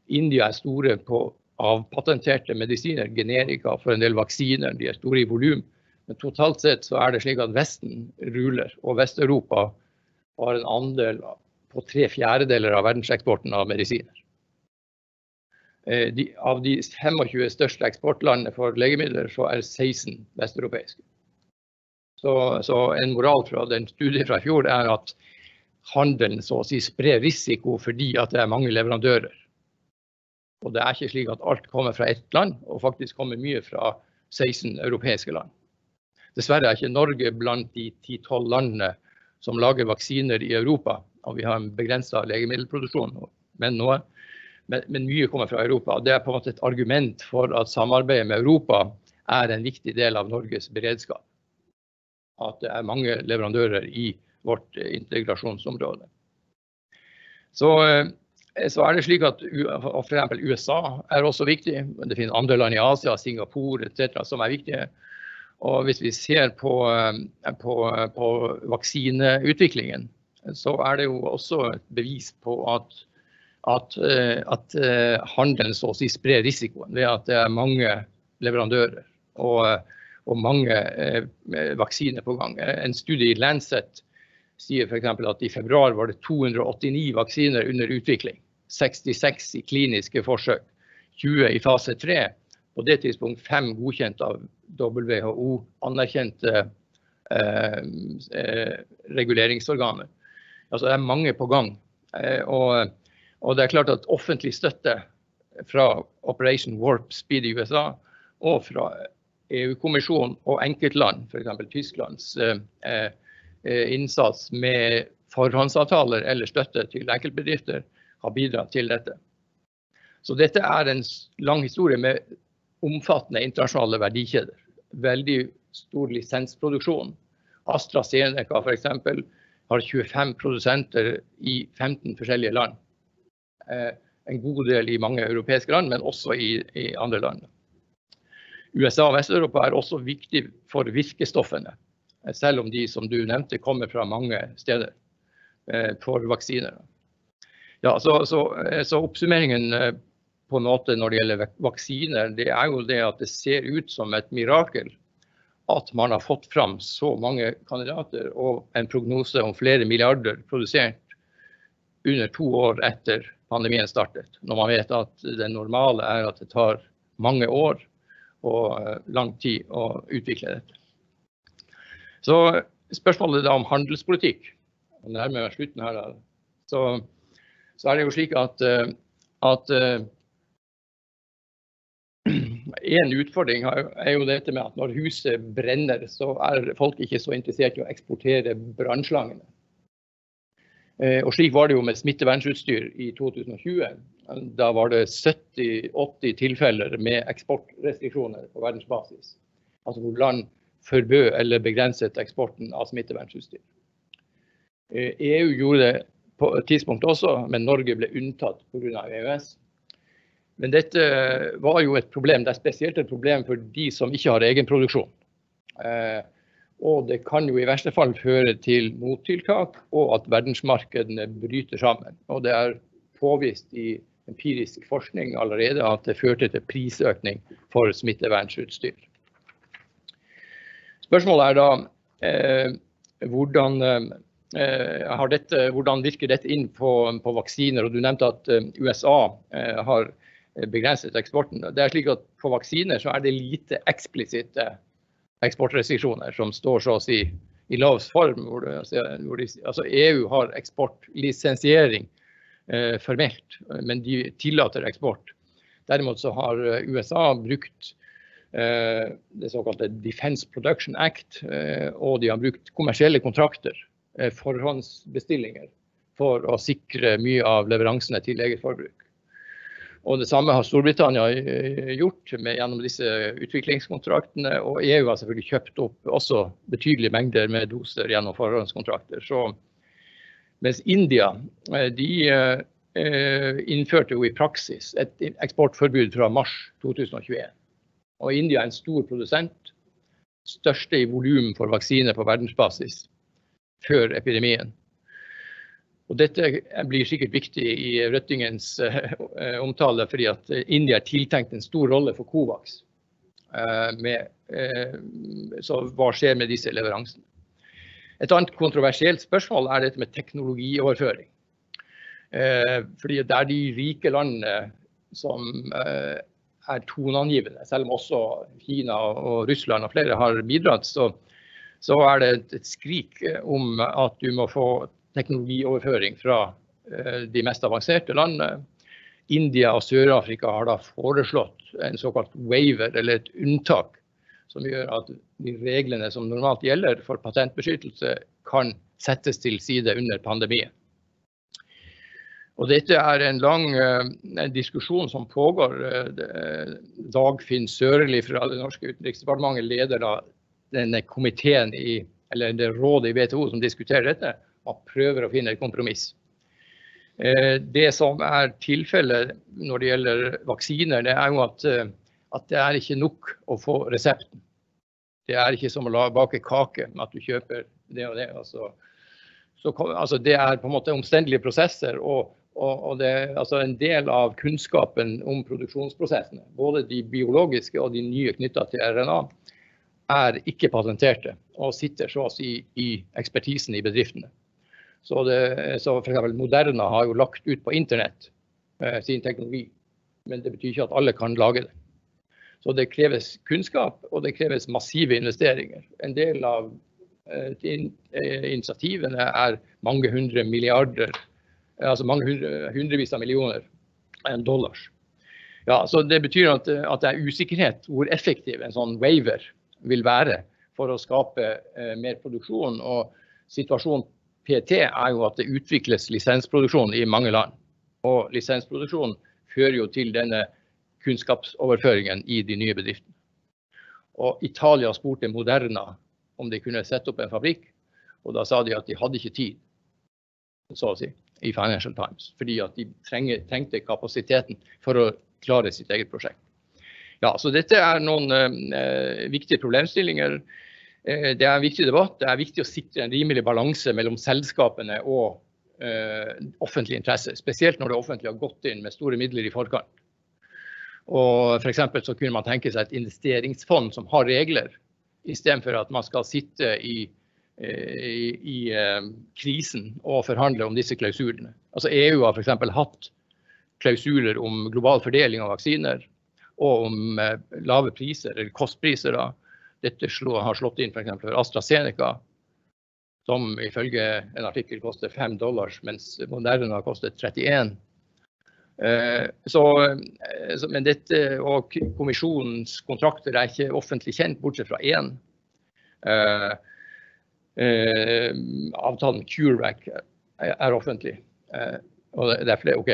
India er store på avpatenterte medisiner, generika for en del vaksiner. De er store i volum. Men totalt sett så er det slik at Vesten ruler, og Vest-Europa har en andel på tre fjerdedeler av verdenseksporten av medisiner. Eh, de, av de 25 største eksportlandene for legemidler, så er 16 vesteuropeiske. Så, så, en moral fra den studien fra i fjor er at handelen så å si sprer risiko fordi at det er mange leverandører. Og det er ikke slik at alt kommer fra ett land, og faktisk kommer mye fra 16 europeiske land. Dessverre er ikke Norge blant de 10-12 landene som lager vaksiner i Europa. Og vi har en begrensa legemiddelproduksjon, men noe men, men, mye kommer fra Europa. Det er på en måte et argument for at samarbeidet med Europa er en viktig del av Norges beredskap. At det er mange leverandører i vårt eh, integrasjonsområde. Så, eh, så er det slik at f.eks. USA er også viktig. Det finnes andre land i Asia, Singapore etc. som er viktige. Og hvis vi ser på, eh, på, på vaksineutviklingen, så er det jo også et bevis på at at, at handelen så å si sprer risikoen ved at det er mange leverandører og, og mange eh, vaksiner på gang. En studie i Lancet sier f.eks. at i februar var det 289 vaksiner under utvikling. 66 i kliniske forsøk, 20 i fase 3. På det tidspunkt fem godkjent av WHO, anerkjente eh, reguleringsorganer. Altså det er mange på gang. Eh, og og det er klart at offentlig støtte fra Operation Warp Speed i USA og fra EU-kommisjonen og enkeltland, f.eks. Tysklands eh, eh, innsats med forhåndsavtaler eller støtte til enkeltbedrifter, har bidratt til dette. Så dette er en lang historie med omfattende internasjonale verdikjeder. Veldig stor lisensproduksjon. AstraZeneca f.eks. har 25 produsenter i 15 forskjellige land. Eh, en god del i mange europeiske land, men også i andre land. USA og Vest-Europa er også viktig for virkestoffene, selv om de som du nevnte kommer fra mange steder eh, for vaksiner. Ja, så, så, eh, så, oppsummeringen på en måte når det gjelder vaksiner, det er jo det at det ser ut som et mirakel at man har fått fram så mange kandidater og en prognose om flere milliarder produsert under to år etter pandemien startet. Når man vet at det normale er at det tar mange år og eh, lang tid å utvikle dette. Så spørsmålet da om handelspolitikk. Nærmer meg slutten her. Så, så, er det jo slik at, eh, at eh, (clears throat) en utfordring er jo dette med at når huset brenner, så er folk ikke så interessert i å eksportere brannslangene. Eh, og slik var det jo med smittevernutstyr i 2020. Da var det 70-80 tilfeller med eksportrestriksjoner på verdensbasis. Altså hvor land forbød eller begrenset eksporten av smittevernutstyr. EU eh, e gjorde det på et tidspunkt også, men Norge ble unntatt pga. EØS. Men dette var jo et problem. Det er spesielt et problem for de som ikke har egenproduksjon. Og det kan jo i verste fall føre til mottiltak, og at verdensmarkedene bryter sammen. Og det er påvist i empirisk forskning allerede at det førte til prisøkning for smittevernutstyr. Spørsmålet er da eh, hvordan, eh, dette, hvordan, virker dette inn på, på, vaksiner? Og du nevnte at eh, USA eh, har begrenset eksporten. Det er slik at På vaksiner så er det lite eksplisitte eksportrestriksjoner som står så å si i lav form. Hvor, hvor de, altså EU har eksportlisensiering eh, formelt, men de tillater eksport. Derimot så har eh, USA brukt eh, det såkalte Defense Production Act, eh, og de har brukt kommersielle kontrakter, eh, forhåndsbestillinger, for å sikre mye av leveransene til eget forbruk. Og Det samme har Storbritannia eh, gjort med, gjennom disse utviklingskontraktene. Og EU har selvfølgelig kjøpt opp også betydelige mengder med doser gjennom forhåndskontrakter. Så, mens India eh, de eh, innførte jo i praksis et eksportforbud fra mars 2021. Og India er en stor produsent, største i volum for vaksiner på verdensbasis før epidemien. Og dette blir sikkert viktig i Røttingens uh, omtale, fordi at India er tiltenkt en stor rolle for Covax. Uh, med, uh, så hva skjer med disse leveransene? Et annet kontroversielt spørsmål er dette med teknologioverføring. fordi det er de rike landene som er toneangivende, selv om også Kina og Russland og flere har bidratt, så, så er det et, et skrik om at du må få teknologioverføring fra eh, de mest avanserte landene. India og Sør-Afrika har da foreslått en såkalt waiver, eller et unntak, som gjør at de reglene som normalt gjelder for patentbeskyttelse, kan settes til side under pandemien. Og dette er en lang en diskusjon som pågår. Dagfinn Sørli fra det norske utenriksdepartementet leder da denne komiteen i, eller det rådet i WTO som diskuterer dette man prøver å finne et kompromiss. Eh, det som er tilfellet når det gjelder vaksiner, det er jo at, eh, at, det er ikke nok å få resepten. Det er ikke som å bake kake, at du kjøper det og det. Altså, så, altså det er på en måte omstendelige prosesser. og, og, det, altså en del av kunnskapen om produksjonsprosessene, både de biologiske og de nye knytta til RNA, er ikke patenterte og sitter så å si i ekspertisen i bedriftene. Så, det, så f.eks. Moderna har jo lagt ut på internett eh, sin teknologi, men det betyr ikke at alle kan lage det. Så det kreves kunnskap, og det kreves massive investeringer. En del av eh, eh initiativene er mange hundre milliarder, eh, altså mange hundre, hundrevis av millioner dollars. Ja, så Det betyr at, at, det er usikkerhet hvor effektiv en sånn waiver vil være for å skape eh, mer produksjon. og Situasjonen PT er jo at det utvikles lisensproduksjon i mange land. Og lisensproduksjon fører jo til denne kunnskapsoverføringen i de nye bedriftene. Og Italia spurte Moderna om de kunne sette opp en fabrikk, og da sa de at de hadde ikke tid, så å si, i Financial Times. Fordi at de trenger, trengte kapasiteten for å klare sitt eget prosjekt. Ja, så dette er noen eh, viktige problemstillinger. Eh, det er en viktig debatt. Det er viktig å sikre en rimelig balanse mellom selskapene og uh, interesser. interesse. Spesielt når det offentlige har gått inn med store midler i forkant. Og for så kunne man tenke seg et investeringsfond som har regler, istedenfor at man skal sitte i, eh, i, i krisen og forhandle om disse klausulene. Altså EU har f.eks. hatt klausuler om global fordeling av vaksiner og om lave priser, eller kostpriser. da, dette slå, har slått inn f.eks. for AstraZeneca, som ifølge en artikkel koster 5 dollar, mens Moderna koster 31. Eh, så, eh, men dette og kommisjonens kontrakter er ikke offentlig kjent, bortsett fra én. Eh, avtalen CureVac er, offentlig. Og det, er flere, ok.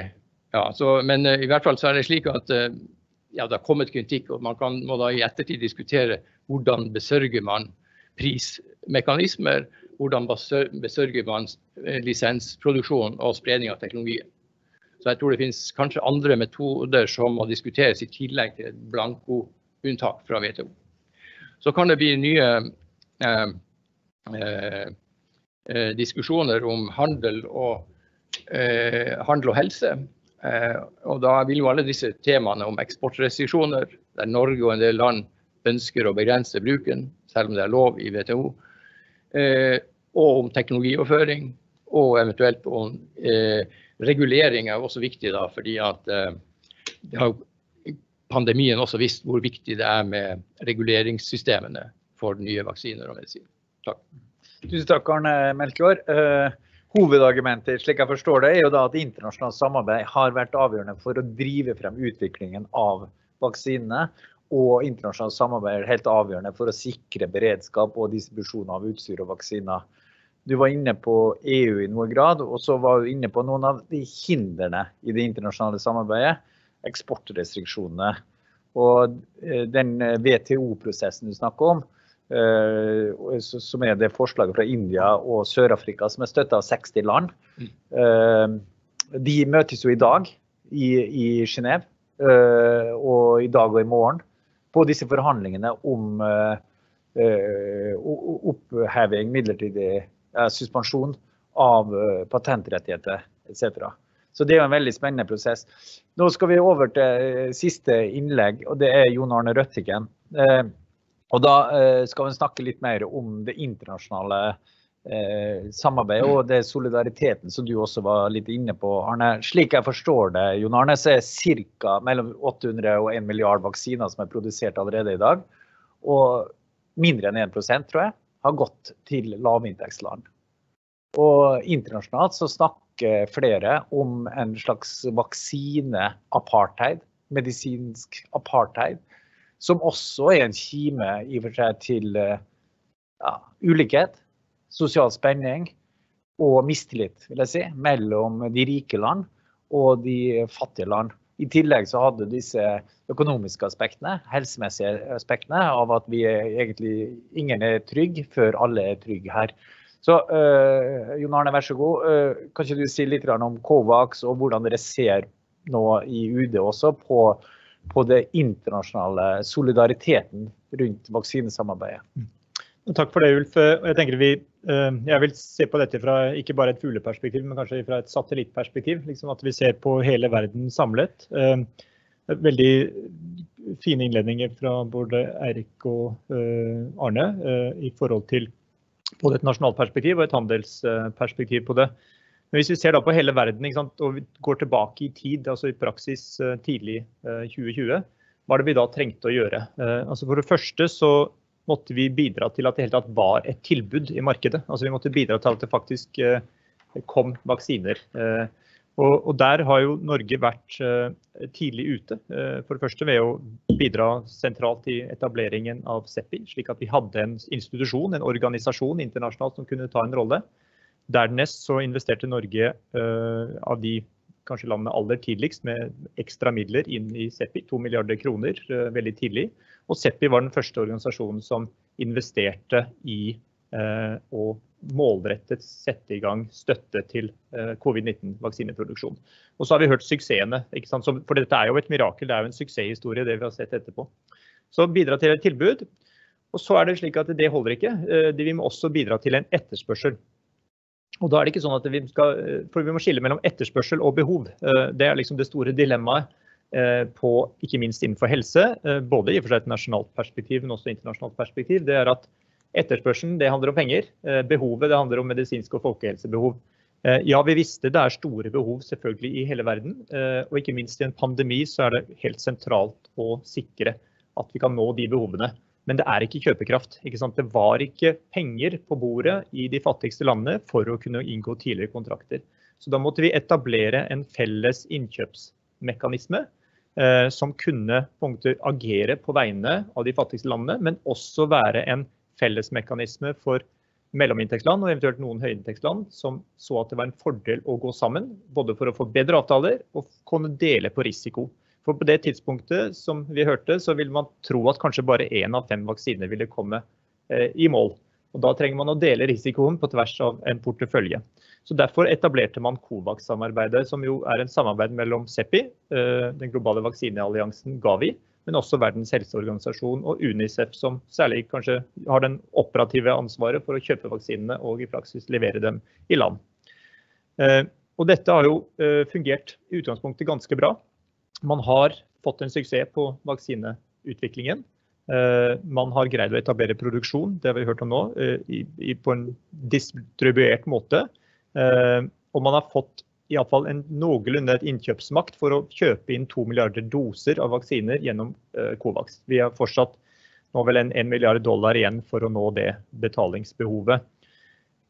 Ja, så, men i hvert fall så er det slik at ja, det har kommet kritikk, og man kan, må da i ettertid diskutere hvordan besørger man prismekanismer, hvordan besørger man eh, lisensproduksjon og spredning av teknologien. Så jeg tror det finnes kanskje andre metoder som må diskuteres i tillegg til et blanko-unntak fra WTO. Så kan det bli nye eh, eh, eh diskusjoner om handel og, eh, handel og helse. Eh, og da vil jo alle disse temaene om eksportrestriksjoner, der Norge og en del land ønsker å begrense bruken, selv om det er lov i WTO, og om teknologioverføring, og eventuelt om regulering er også viktig, da, fordi at det har pandemien også vist hvor viktig det er med reguleringssystemene for nye vaksiner og medisin. Takk. Tusen takk, Arne Melkjord. Hovedargumentet slik jeg forstår det, er jo da at internasjonalt samarbeid har vært avgjørende for å drive frem utviklingen av vaksinene. Og internasjonalt samarbeid er helt avgjørende for å sikre beredskap og distribusjon av utstyr og vaksiner. Du var inne på EU i noe grad, og så var du inne på noen av de hindrene i det internasjonale samarbeidet eksportrestriksjonene. Og eh, den eh, WTO-prosessen du snakker om, eh, som er det forslaget fra India og Sør-Afrika som er støtta av 60 land, mm. de møtes jo i dag i, i Genéve. Og i dag og i morgen på disse forhandlingene om oppheving, midlertidig suspensjon av patentrettigheter etc. Så det er jo en veldig spennende prosess. Nå skal vi over til eh, siste innlegg, og det er Jon Arne Røttiken. Eh, og da eh, skal vi snakke litt mer om det internasjonale samarbeidet og det solidariteten som du også var litt inne på, Arne. Slik jeg forstår det, Jon Arne, så er ca. mellom 800 og 1 milliard vaksiner som er produsert allerede i dag. Og mindre enn 1% tror jeg, har gått til lavinntektsland. Og internasjonalt så snakker flere om en slags vaksine-apartheid, medisinsk apartheid, som også er en kime i for seg til ja, ulikhet, sosial spenning og mistillit vil jeg si, mellom de rike land og de fattige land. I tillegg så hadde disse økonomiske aspektene, helsemessige aspektene, av at vi egentlig ingen er trygg før alle er trygge her. Så uh, Jon Arne, vær så god. Uh, kan ikke du si litt om Covax og hvordan dere ser nå i UD også på, på det internasjonale solidariteten rundt vaksinesamarbeidet? Takk for det, Ulf. Jeg tenker vi, uh, jeg vil se på dette fra ikke bare et fugleperspektiv, men kanskje fra et satellittperspektiv. Liksom at vi ser på hele verden samlet. Veldig fine innledninger fra både Eirik og Arne i forhold til både et nasjonalt perspektiv og et handelsperspektiv på det. Men hvis vi ser på hele verden sant, og går tilbake i tid, altså i praksis eh, tidlig 2020, eh, hva er det vi da trengte å gjøre? Eh, altså for det første så måtte vi bidra til at det hele tatt var et tilbud i markedet. Altså Vi måtte bidra til at det faktisk kom vaksiner. Og, og, Der har jo Norge vært uh, tidlig ute. For det første ved å bidra sentralt i etableringen av CEPI, slik at vi hadde en institusjon, en organisasjon internasjonalt som kunne ta en rolle. Dernest så investerte Norge av de kanskje landene aller tidligst med ekstra midler inn i Seppi, 2 milliarder kroner veldig tidlig. Og Seppi var den første organisasjonen som investerte i å målrettet sette i gang støtte til eh, covid-19-vaksineproduksjon. Og så har vi hørt suksessene. For dette er jo et mirakel, det er jo en suksesshistorie det vi har sett etterpå. Så bidra til et tilbud. Og så er det slik at det holder ikke. Eh, vi må også bidra til en etterspørsel. Og da er det ikke sånn at vi skal, eh, for vi må skille mellom etterspørsel og behov. Det er liksom det store dilemmaet på, ikke minst innenfor helse, både i og for seg et nasjonalt perspektiv, men også internasjonalt perspektiv. Det er at Etterspørselen det handler om penger. Eh, behovet det handler om medisinske og folkehelsebehov. Eh, ja, vi visste det er store behov selvfølgelig i hele verden. Eh, og ikke minst i en pandemi så er det helt sentralt å sikre at vi kan nå de behovene. Men det er ikke kjøpekraft. Ikke det var ikke penger på bordet i de fattigste landene for å kunne inngå tidligere kontrakter. Så da måtte vi etablere en felles innkjøpsmekanisme som kunne punkter, agere på vegne av de fattigste landene, men også være en fellesmekanisme for mellominntektsland og eventuelt noen høyinntektsland som så at det var en fordel å gå sammen, både for å få bedre avtaler og kunne dele på risiko. For på det tidspunktet som vi hørte, så ville man tro at kanskje bare én av fem vaksiner ville komme eh, i mål. Og Da trenger man å dele risikoen på tvers av en portefølje. Så Derfor etablerte man COVAX-samarbeidet, som jo er en samarbeid mellom CEPI, eh, den globale vaksinealliansen Gavi, men også Verdens helseorganisasjon og Unicef, som særlig kanskje har den operative ansvaret for å kjøpe vaksinene og i praksis levere dem i land. Eh, og dette har jo fungert i utgangspunktet ganske bra. Man har fått en suksess på vaksineutviklingen. Eh, man har greid å etablere produksjon, det har vi hørt om nå, på en distribuert måte. Og man har fått iallfall fall en noenlunde innkjøpsmakt for å kjøpe inn to milliarder doser av vaksiner gjennom eh, Covax. Vi har fortsatt nå vel en, en milliard dollar igjen for å nå det betalingsbehovet.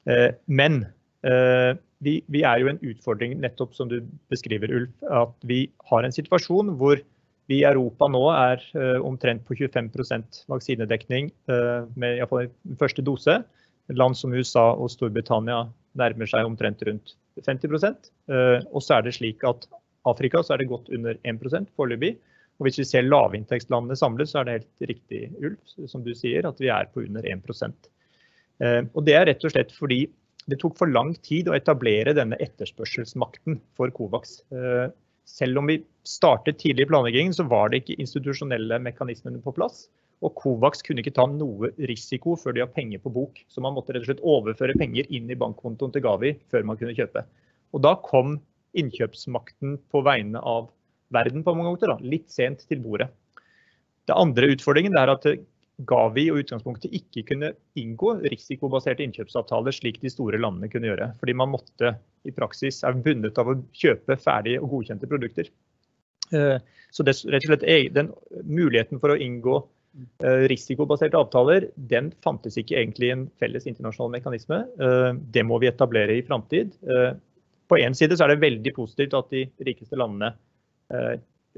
Eh, men eh, vi, vi, er jo en utfordring, nettopp som du beskriver, Ulf, at vi har en situasjon hvor vi i Europa nå er omtrent på 25% vaksinedekning med iallfall første dose. Land som USA og Storbritannia nærmer seg omtrent rundt 50 uh, Og så er det slik at Afrika så er det godt under 1% foreløpig. Og hvis vi ser lavinntektslandene samlet, så er det helt riktig, Ulf, som du sier, at vi er på under 1 eh, Og det er rett og slett fordi det tok for lang tid å etablere denne etterspørselsmakten for Covax. Eh, selv om vi startet tidlig i planleggingen, så var det ikke institusjonelle mekanismene på plass. Og Covax kunne ikke ta noe risiko før de har penger på bok. Så man måtte rett og slett overføre penger inn i bankkontoen til Gavi før man kunne kjøpe. Og da kom innkjøpsmakten på vegne av verden på mange måter, da, litt sent til bordet. Det andre utfordringen er at Gavi og utgangspunktet ikke kunne inngå risikobaserte innkjøpsavtaler slik de store landene kunne gjøre. Fordi man måtte i praksis er bundet av å kjøpe ferdige og godkjente produkter. Eh, så det, rett og slett den muligheten for å inngå Eh, risikobaserte avtaler den fantes ikke egentlig i en felles internasjonal mekanisme. Eh, det må vi etablere i framtid. På én side er det veldig positivt at de rikeste landene,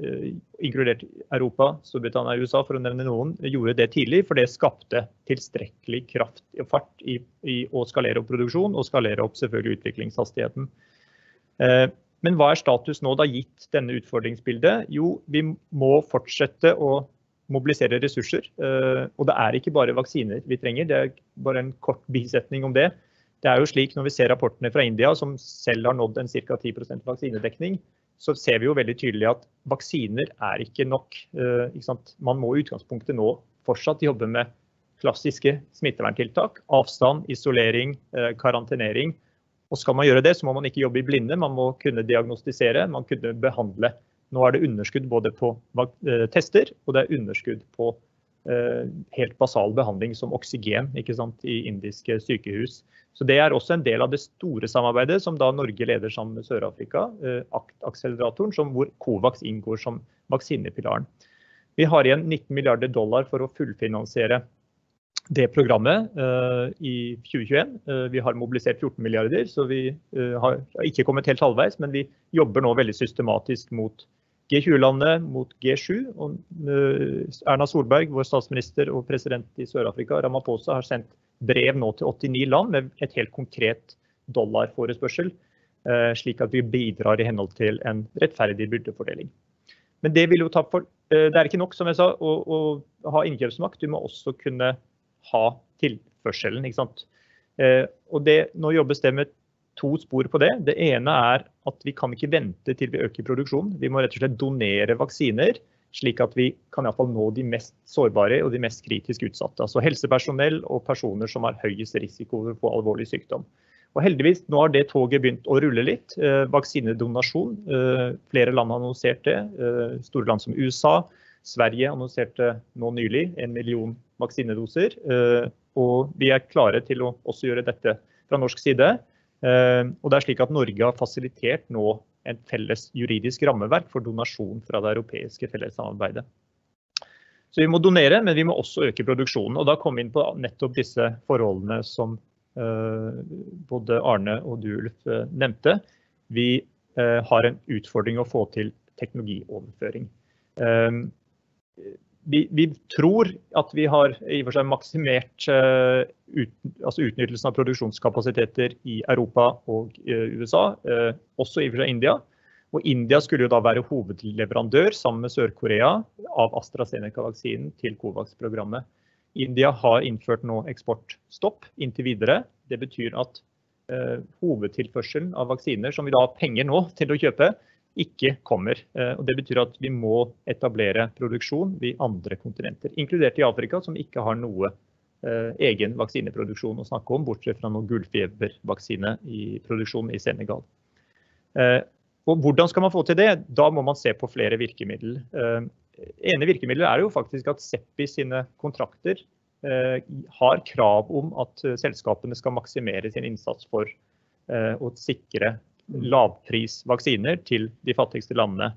inkludert Europa, Storbritannia og USA, for å nevne noen, gjorde det tidlig. For det skapte tilstrekkelig kraft og fart i, i å skalere opp produksjon og skalere opp selvfølgelig utviklingshastigheten. Men hva er status nå, da gitt denne utfordringsbildet? Jo, vi må fortsette å mobilisere ressurser. Eh, og det er ikke bare vaksiner vi trenger, det er bare en kort bisetning om det. Det er jo slik Når vi ser rapportene fra India, som selv har nådd en ca. 10% vaksinedekning, så ser vi jo veldig tydelig at vaksiner er ikke nok. Eh, ikke Man må i utgangspunktet nå fortsatt jobbe med klassiske smitteverntiltak. Avstand, isolering, eh, karantenering. Og skal man gjøre det, så må man ikke jobbe i blinde. Man må kunne diagnostisere, man kunne behandle. Nå er det underskudd både på eh, tester og det er underskudd på helt basal behandling som oksygen sant, i indiske sykehus. Så Det er også en del av det store samarbeidet som da Norge leder sammen med Sør-Afrika, ACT-akseleratoren, hvor Covax inngår som vaksinepilaren. Vi har igjen 19 milliarder dollar for å fullfinansiere det programmet uh, i 2021. Uh, vi har mobilisert 14 milliarder, så vi uh, har ikke kommet helt halvveis. Men vi jobber nå veldig systematisk mot G20-landene mot G7. og eh, Erna Solberg, vår statsminister og president i Sør-Afrika, Ramaphosa, har sendt brev nå til 89 land med et helt konkret dollarforespørsel, eh, slik at vi bidrar i henhold til en rettferdig byrdefordeling. Men det, for, eh, det er ikke nok som jeg sa, å, å ha innkjøpsmakt, du må også kunne ha tilførselen. ikke sant? Og det, nå jobbes det med to spor på det. Det ene er at vi kan ikke vente til vi øker produksjonen. Vi må rett og slett donere vaksiner, slik at vi kan iallfall nå de mest sårbare og de mest kritisk utsatte. Altså helsepersonell og personer som har høyest risiko for å få alvorlig sykdom. Og heldigvis, nå har det toget begynt å rulle litt. Eh, vaksinedonasjon. Eh, flere land har annonsert det. Eh, store land som USA. Sverige annonserte nå nylig en million vaksinedoser. Og vi er klare til å også gjøre dette fra norsk side. Eh, og det er slik at Norge har fasilitert nå en felles juridisk rammeverk for donasjon fra det europeiske fellessamarbeidet. Så vi må donere, men vi må også øke produksjonen. Og da kom vi inn på nettopp disse forholdene som eh, både Arne og du, Ulf, eh, nevnte. Vi har en utfordring å få til teknologioverføring vi, vi, tror at vi har i og for seg maksimert uh, ut, altså utnyttelsen av produksjonskapasiteter i Europa og uh, USA, uh, også i og for seg India. Og India skulle jo da være hovedleverandør sammen med Sør-Korea av AstraZeneca-vaksinen til Covax-programmet. India har innført nå eksportstopp inntil videre. Det betyr at hovedtilførselen av vaksiner, som vi da har penger nå til å kjøpe, ikke kommer. Og Det betyr at vi må etablere produksjon i andre kontinenter, inkludert i Afrika, som ikke har noe egen vaksineproduksjon å snakke om, bortsett fra noe gullfebervaksine i Senegal. Og Hvordan skal man få til det? Da må man se på flere virkemidler. ene virkemidlet er jo faktisk at Seppi sine kontrakter har krav om at selskapene skal maksimere sin innsats for å sikre lavprisvaksiner til de fattigste landene.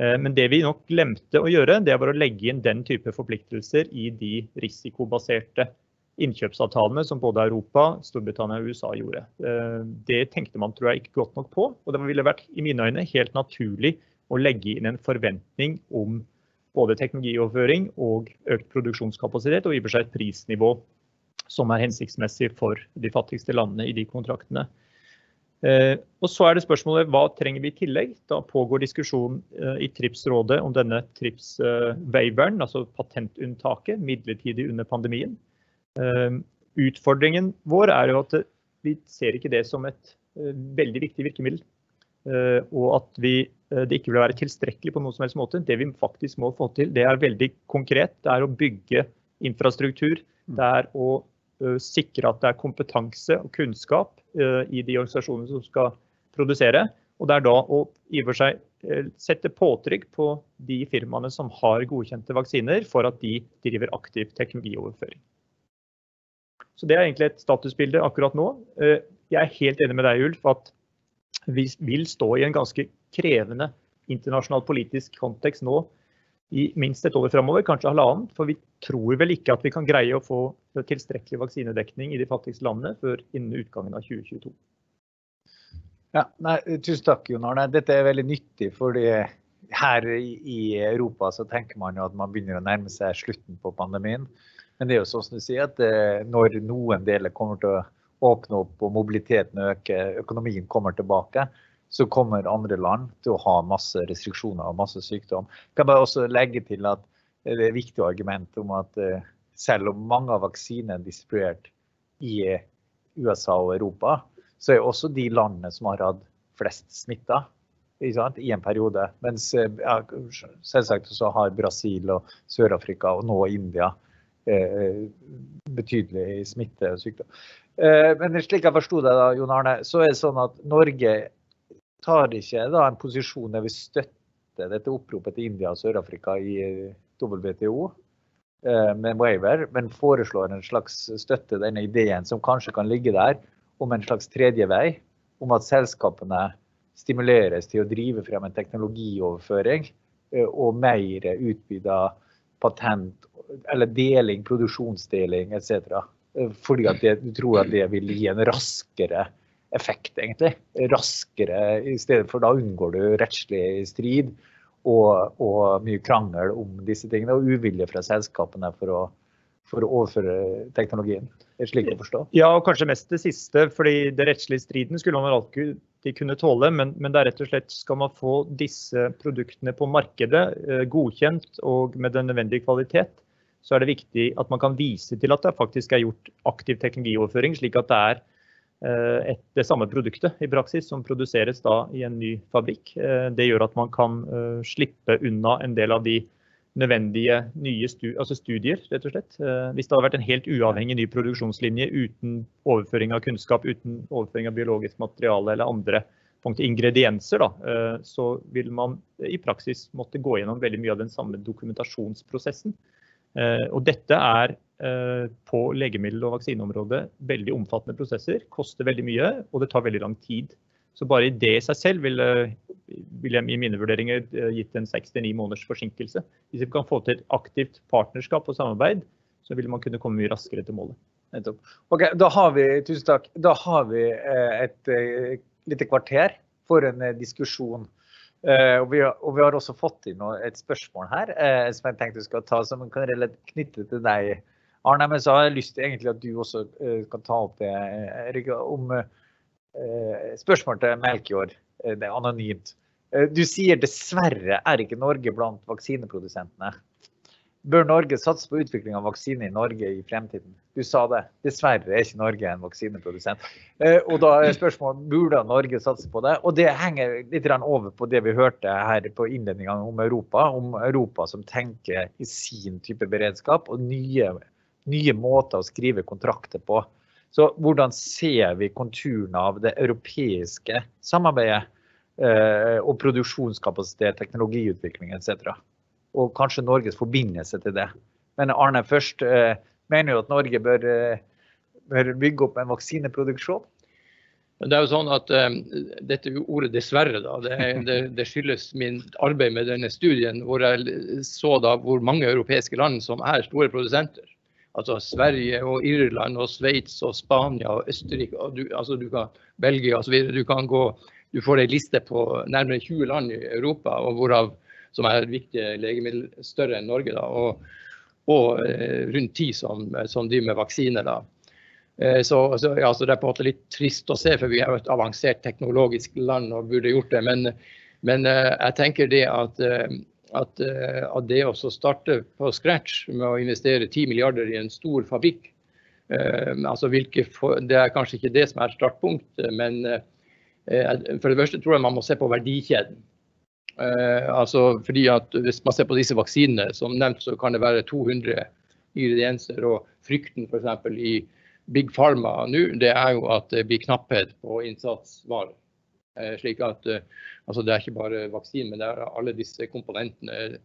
Eh, men det vi nok glemte å gjøre, det var å legge inn den type forpliktelser i de risikobaserte innkjøpsavtalene som både Europa, Storbritannia og USA gjorde. Eh, det tenkte man tror jeg ikke godt nok på. Og det ville vært i mine øyne helt naturlig å legge inn en forventning om både teknologioverføring og økt produksjonskapasitet, og i og for seg et prisnivå som er hensiktsmessig for de fattigste landene i de kontraktene. Eh, og så er det spørsmålet hva trenger vi i tillegg? Da pågår diskusjon eh, i TRIPS-rådet om denne TRIPS-waveren, altså patentunntaket, midlertidig under pandemien. Eh, utfordringen vår er jo at vi ser ikke det som et veldig viktig virkemiddel. Og at vi, det ikke vil være tilstrekkelig på noen som helst måte. Det vi faktisk må få til, det er veldig konkret. Det er å bygge infrastruktur. Det er å sikre at det er kompetanse og kunnskap Eh, i de organisasjonene som skal produsere. Og det er da å i og for seg eh, sette påtrykk på de firmaene som har godkjente vaksiner, for at de driver aktiv teknologioverføring. Så Det er egentlig et statusbilde akkurat nå. Eh, jeg er helt enig med deg, Ulf, at vi vil stå i en ganske krevende internasjonal politisk kontekst nå i minst et år framover, kanskje halvannet. For vi tror vel ikke at vi kan greie å få tilstrekkelig vaksinedekning i de fattigste landene før innen utgangen av 2022. Ja, nei, tusen takk, Jon Arne. Dette er veldig nyttig. fordi her i Europa så tenker man jo at man begynner å nærme seg slutten på pandemien. Men det er jo sånn som du sier at eh, når noen deler kommer til å åpne opp og mobiliteten øker, økonomien kommer tilbake, så kommer andre land til å ha masse restriksjoner og masse sykdom. Jeg kan bare også legge til at det er et viktig argument om at eh, selv om mange av vaksinene er distribuert i eh, USA og Europa, så er også de landene som har hatt flest smitta i en periode. Mens eh, ja, selvsagt så har Brasil og Sør-Afrika og nå India eh, betydelig smitte og sykdom. Eh, men slik jeg forsto det, da, Jon Arne, så er det sånn at Norge tar ikke da en posisjon der vi støtter dette oppropet til India og Sør-Afrika i eh, WTO eh, med waiver, men foreslår en slags støtte denne ideen som kanskje kan ligge der, om en slags tredje vei. Om at selskapene stimuleres til å drive frem en teknologioverføring eh, og mer utbytta patent eller deling, produksjonsdeling etc. Fordi at du tror at det vil gi en raskere effekt, egentlig. Raskere, i stedet for da unngår du rettslig strid og, og, mye krangel om disse tingene, og uvilje fra selskapene for å, for å overføre teknologien. Er slik å forstå? Ja, og kanskje mest det siste. fordi det rettslige striden skulle man alltid kunne tåle, men, men, det er rett og slett skal man få disse produktene på markedet eh, godkjent og med den nødvendige kvalitet, så er det viktig at man kan vise til at det faktisk er gjort aktiv teknologioverføring, slik at det er et, det samme produktet i praksis som produseres da i en ny fabrikk. Eh, det gjør at man kan uh, slippe unna en del av de nødvendige nye studier, altså studier, rett og slett. Hvis det hadde vært en helt uavhengig ny produksjonslinje uten overføring av kunnskap, uten overføring av biologisk materiale eller andre ingredienser, da, så vil man i praksis måtte gå gjennom veldig mye av den samme dokumentasjonsprosessen. Og dette er Eh, på legemiddel- og vaksineområdet veldig omfattende prosesser. Koster veldig mye, og det tar veldig lang tid. Så bare i det i seg selv ville vil jeg i mine vurderinger eh, gitt en seks til ni måneders forsinkelse. Hvis vi kan få til et aktivt partnerskap og samarbeid, så vil man kunne komme mye raskere til målet. Ok, Da har vi tusen takk. Da har vi eh, et lite kvarter for en diskusjon. og, vi har, og, vi har, også fått inn et spørsmål her som jeg tenkte vi skal ta, som kan knytte til deg, Arne, men så har jeg lyst til egentlig at du også uh, kan ta opp det, Erik, om spørsmålet spørsmål til Melkjord. Det er anonymt. Du sier dessverre er ikke Norge blant vaksineprodusentene. Bør Norge satse på utvikling av vaksine i Norge i fremtiden? Du sa det. Dessverre er ikke Norge en vaksineprodusent. Eh, og da er spørsmålet burde Norge satse på det. Og det henger litt over på det vi hørte her på innledningene om Europa. Om Europa som tenker i sin type beredskap og nye, nye måter å skrive kontrakter på. Så hvordan ser vi konturene av det europeiske samarbeidet eh, og produksjonskapasitet, teknologiutvikling etc.? og kanskje Norges forbindelse til det. Men Arne først eh, mener jo at Norge bør, eh, bør, bygge opp en vaksineproduksjon. Det er jo sånn at um, Dette ordet 'dessverre' da, det, det, det, skyldes min arbeid med denne studien, hvor jeg så da hvor mange europeiske land som er store produsenter. Altså Sverige og Irland og Sveits og Spania og Østerrike og du, altså du kan, Belgia osv. Du kan gå, du får ei liste på nærmere 20 land i Europa, og hvorav som er viktige legemiddel større enn Norge. Da, og, og eh, rundt ti som, som driver med vaksiner. Da. Eh, så, så, ja, så, Det er på en måte litt trist å se, for vi er jo et avansert teknologisk land og burde gjort det. Men, men eh, jeg tenker det at, at, at det å starte på scratch med å investere 10 milliarder i en stor fabrikk altså hvilke, Det er kanskje ikke det som er startpunktet, men for det første tror jeg man må se på verdikjeden. Eh, altså fordi at Hvis man ser på disse vaksinene, som nevnt, så kan det være 200 ingredienser. Og frykten f.eks. i Big Pharma nå, det er jo at det blir knapphet på innsatsvarer. Eh, slik at eh, altså Det er ikke bare vaksinen, men det er alle disse komponentene,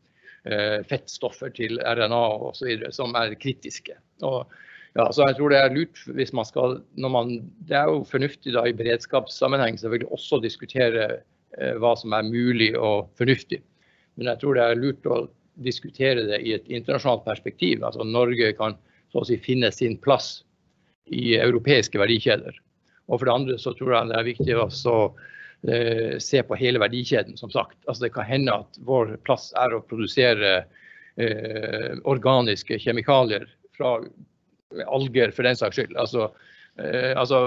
eh, fettstoffer til RNA osv. som er kritiske. Og, ja, så jeg tror det er lurt hvis man skal man, Det er jo fornuftig da i beredskapssammenheng selvfølgelig også diskutere hva som er mulig og fornuftig. Men jeg tror det er lurt å diskutere det i et internasjonalt perspektiv. Altså Norge kan så å si finne sin plass i europeiske verdikjeder. Og for det andre så tror jeg det er viktig å se på hele verdikjeden, som sagt. Altså det kan hende at vår plass er å produsere eh, organiske kjemikalier fra alger, for den saks skyld. Altså, eh, altså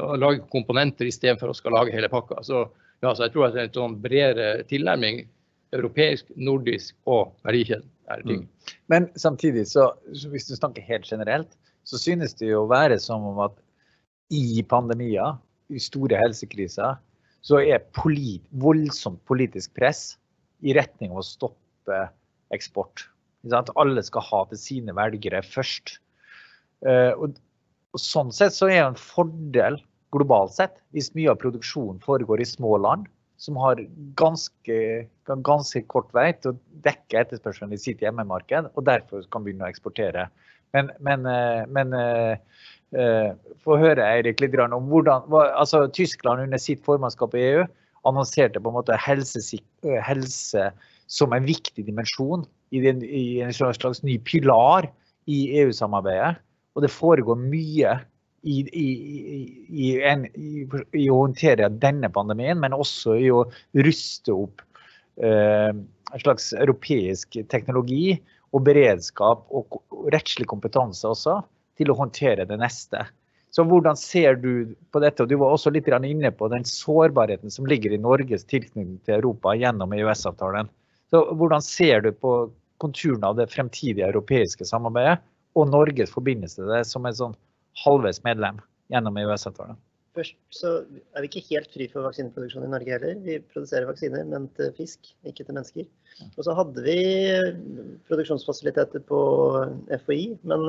å lage komponenter istedenfor å skal lage hele pakka. Så ja, så jeg tror at en sånn bredere tilnærming, europeisk, nordisk og verdikjeden, er ting. Mm. Men samtidig, så hvis du snakker helt generelt, så synes det jo å være som om at i pandemier, i store helsekriser, så er polit, voldsomt politisk press i retning av å stoppe eksport. Alle skal ha til sine velgere først. Uh, og, sånn sett så er det en fordel globalt sett, hvis mye av produksjonen foregår i små land, som har ganske, ganske kort vei til å dekke etterspørselen i sitt hjemmemarked, og derfor kan begynne å eksportere. Men, men, eh, men uh, få høre Eirik, litt om hvordan altså, Tyskland under sitt formannskap i EU annonserte på en måte helse, helse som en viktig dimensjon i, den, i en slags ny pilar i EU-samarbeidet. Og det foregår mye i, i, en, i, å håndtere denne pandemien, men også i å ruste opp eh, en slags europeisk teknologi og beredskap og rettslig kompetanse også til å håndtere det neste. Så Hvordan ser du på dette? Og Du var også litt inne på den sårbarheten som ligger i Norges tilknytning til Europa gjennom EØS-avtalen. Så Hvordan ser du på konturene av det fremtidige europeiske samarbeidet og Norges forbindelse til det som en sånn halvveis medlem gjennom EØS-avtalen. Først så er vi ikke helt fri for vaksineproduksjon i Norge heller. Vi produserer vaksiner, men til fisk, ikke til mennesker. Og så hadde vi produksjonsfasiliteter på FHI, men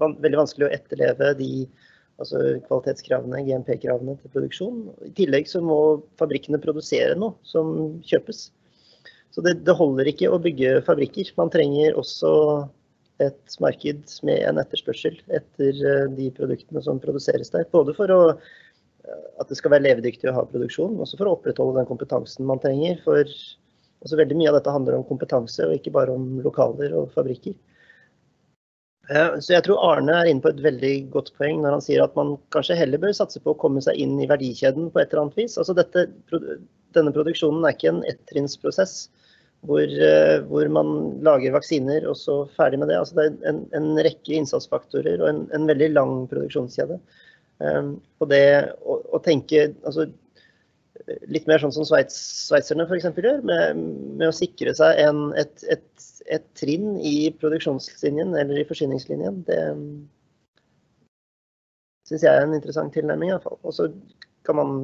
eh, veldig vanskelig å etterleve de altså kvalitetskravene, GMP-kravene til produksjon. I tillegg så må fabrikkene produsere noe som kjøpes. Så det, det holder ikke å bygge fabrikker. Man trenger også et marked med en etterspørsel etter eh, de produktene som produseres der. Både for å, at det skal være levedyktig å ha produksjon, også for å opprettholde den kompetansen man trenger. For altså veldig mye av dette handler om kompetanse, og ikke bare om lokaler og fabrikker. Eh, så jeg tror Arne er inne på et veldig godt poeng når han sier at man kanskje heller bør satse på å komme seg inn i verdikjeden på et eller annet vis. Altså dette, denne produksjonen er ikke en ettrinnsprosess hvor, eh, hvor, man lager vaksiner og så ferdig med det. Altså det er en, en rekke innsatsfaktorer og en, en, veldig lang produksjonskjede. Um, og det å, å tenke altså, litt mer sånn som Sveits, sveitserne f.eks. gjør, med, med, å sikre seg en, et, et, et, trinn i produksjonslinjen eller i forsyningslinjen. Det syns jeg er en interessant tilnærming. Og så kan man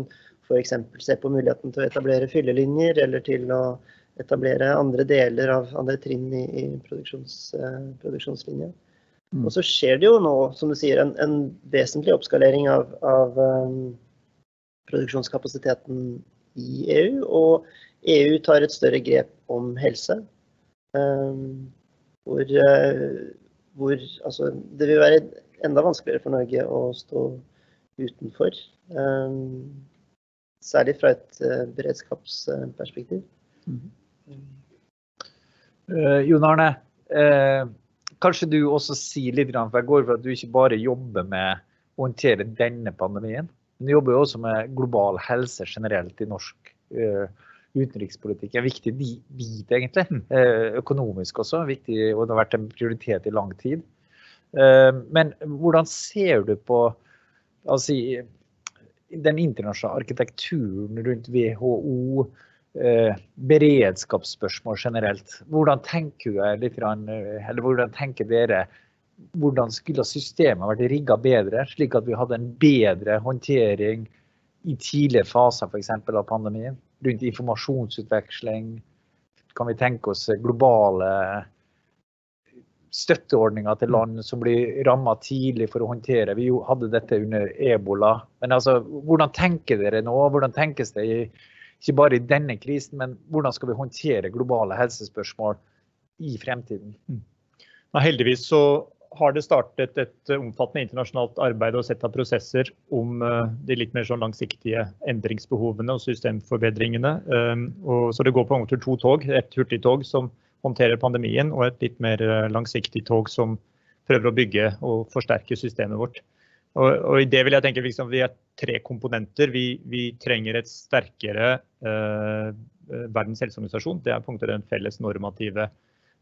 f.eks. se på muligheten til å etablere fyllelinjer, eller til å etablere andre deler av andre trinn i, i produksjons, eh, produksjonslinja. Mm. Og så skjer det jo nå, som du sier, en, en vesentlig oppskalering av, av um, produksjonskapasiteten i EU. Og EU tar et større grep om helse. Um, hvor, uh, hvor altså, det vil være enda vanskeligere for Norge å stå utenfor. Um, særlig fra et uh, beredskapsperspektiv. Uh, Jon Arne, kanskje du også sier litt, for jeg går for at du ikke bare jobber med å håndtere denne pandemien, men jobber jo også med global helse generelt i norsk uh, utenrikspolitikk. En viktig bit, egentlig. Uh, økonomisk også, viktig, og det har vært en prioritet i lang tid. Uh, men hvordan ser du på altså, den internasjonale arkitekturen rundt WHO? beredskapsspørsmål generelt. Hvordan tenker dere hvordan skulle systemet vært rigga bedre, slik at vi hadde en bedre håndtering i tidlige faser f.eks. av pandemien? Rundt informasjonsutveksling. Kan vi tenke oss globale støtteordninger til land som blir ramma tidlig for å håndtere. Vi hadde dette under ebola. Men altså, hvordan tenker dere nå? Hvordan tenkes det i, ikke bare i denne krisen, men hvordan skal vi håndtere globale helsespørsmål i fremtiden? Mm. Heldigvis så har det startet et eh, omfattende internasjonalt arbeid og sett av prosesser om eh, de litt mer sånn langsiktige endringsbehovene og systemforbedringene. Og så det går på en måte to tog. Et hurtigtog som håndterer pandemien, og et litt mer eh, langsiktig tog som prøver å bygge og forsterke systemet vårt. Og, i det vil jeg tenke liksom, Vi er tre komponenter. Vi, vi trenger et sterkere eh, Verdens helseorganisasjon. Det er punktet en den felles normative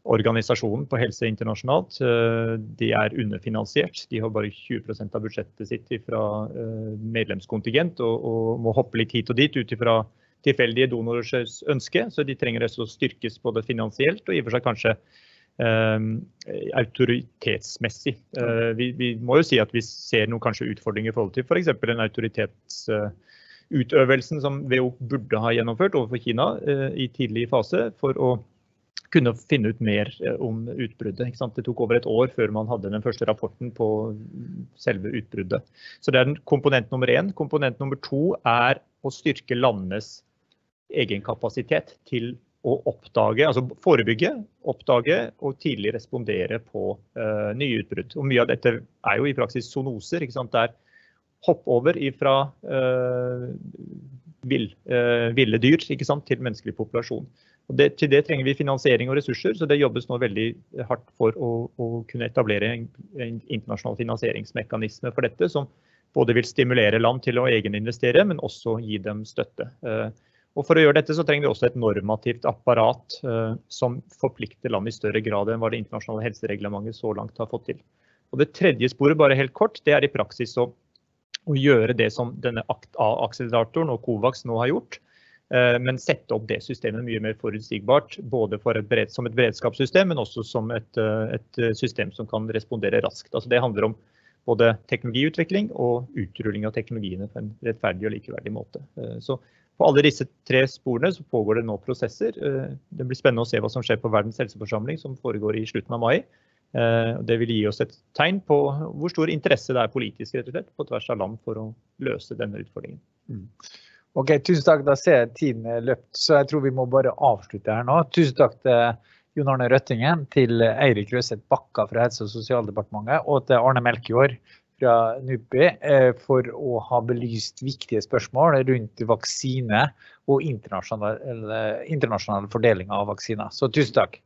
organisasjonen på helse internasjonalt. Eh, de er underfinansiert. De har bare 20% av budsjettet sitt fra eh, medlemskontingent og, og, må hoppe litt hit og dit ut ifra tilfeldige donorers ønske. Så de trenger også å styrkes både finansielt og i og for seg kanskje eh, autoritetsmessig. Eh, vi, vi, må jo si at vi ser noen kanskje utfordringer i forhold til f.eks. For den autoritetsutøvelsen som WHO burde ha gjennomført overfor Kina eh, i tidlig fase for å kunne finne ut mer eh, om utbruddet. Det tok over et år før man hadde den første rapporten på selve utbruddet. Så det er komponent nummer én. Komponent nummer to er å styrke landenes egenkapasitet til å oppdage, altså forebygge, oppdage og tidlig respondere på uh, nye utbrudd. Og Mye av dette er jo i praksis zoonoser. Det er hopp over fra uh, vill, uh, ville dyr til menneskelig populasjon. Det, til det trenger vi finansiering og ressurser, så det jobbes nå veldig hardt for å, å kunne etablere en, en, internasjonal finansieringsmekanisme for dette, som både vil stimulere land til å egeninvestere, men også gi dem støtte. Eh, og For å gjøre dette så trenger vi også et normativt apparat eh, som forplikter land i større grad enn hva det internasjonale helsereglementet så langt har fått til. Og Det tredje sporet, bare helt kort, det er i praksis å, å gjøre det som denne A-akseleratoren og Covax nå har gjort men sette opp det systemet mye mer forutsigbart. Både et bered, som et beredskapssystem, men også som et, eh, et, eh, system som kan respondere raskt. Altså det handler om både teknologiutvikling og utrulling av teknologiene på en rettferdig og likeverdig måte. Så på alle disse tre sporene så pågår det nå prosesser. Det blir spennende å se hva som skjer på Verdens helseforsamling, som foregår i slutten av mai. Det vil gi oss et tegn på hvor stor interesse det er politisk rett og slett, på tvers av land for å løse denne utfordringen. Ok, Tusen takk. Da ser jeg tiden er løpt, så jeg tror vi må bare avslutte her nå. Tusen takk til Jon Arne Røttingen, til Eirik Røseth Bakka fra Helse- og sosialdepartementet og til Arne Melkjord fra NUPI eh, for å ha belyst viktige spørsmål rundt vaksine og internasjonal fordeling av vaksiner. Så tusen takk.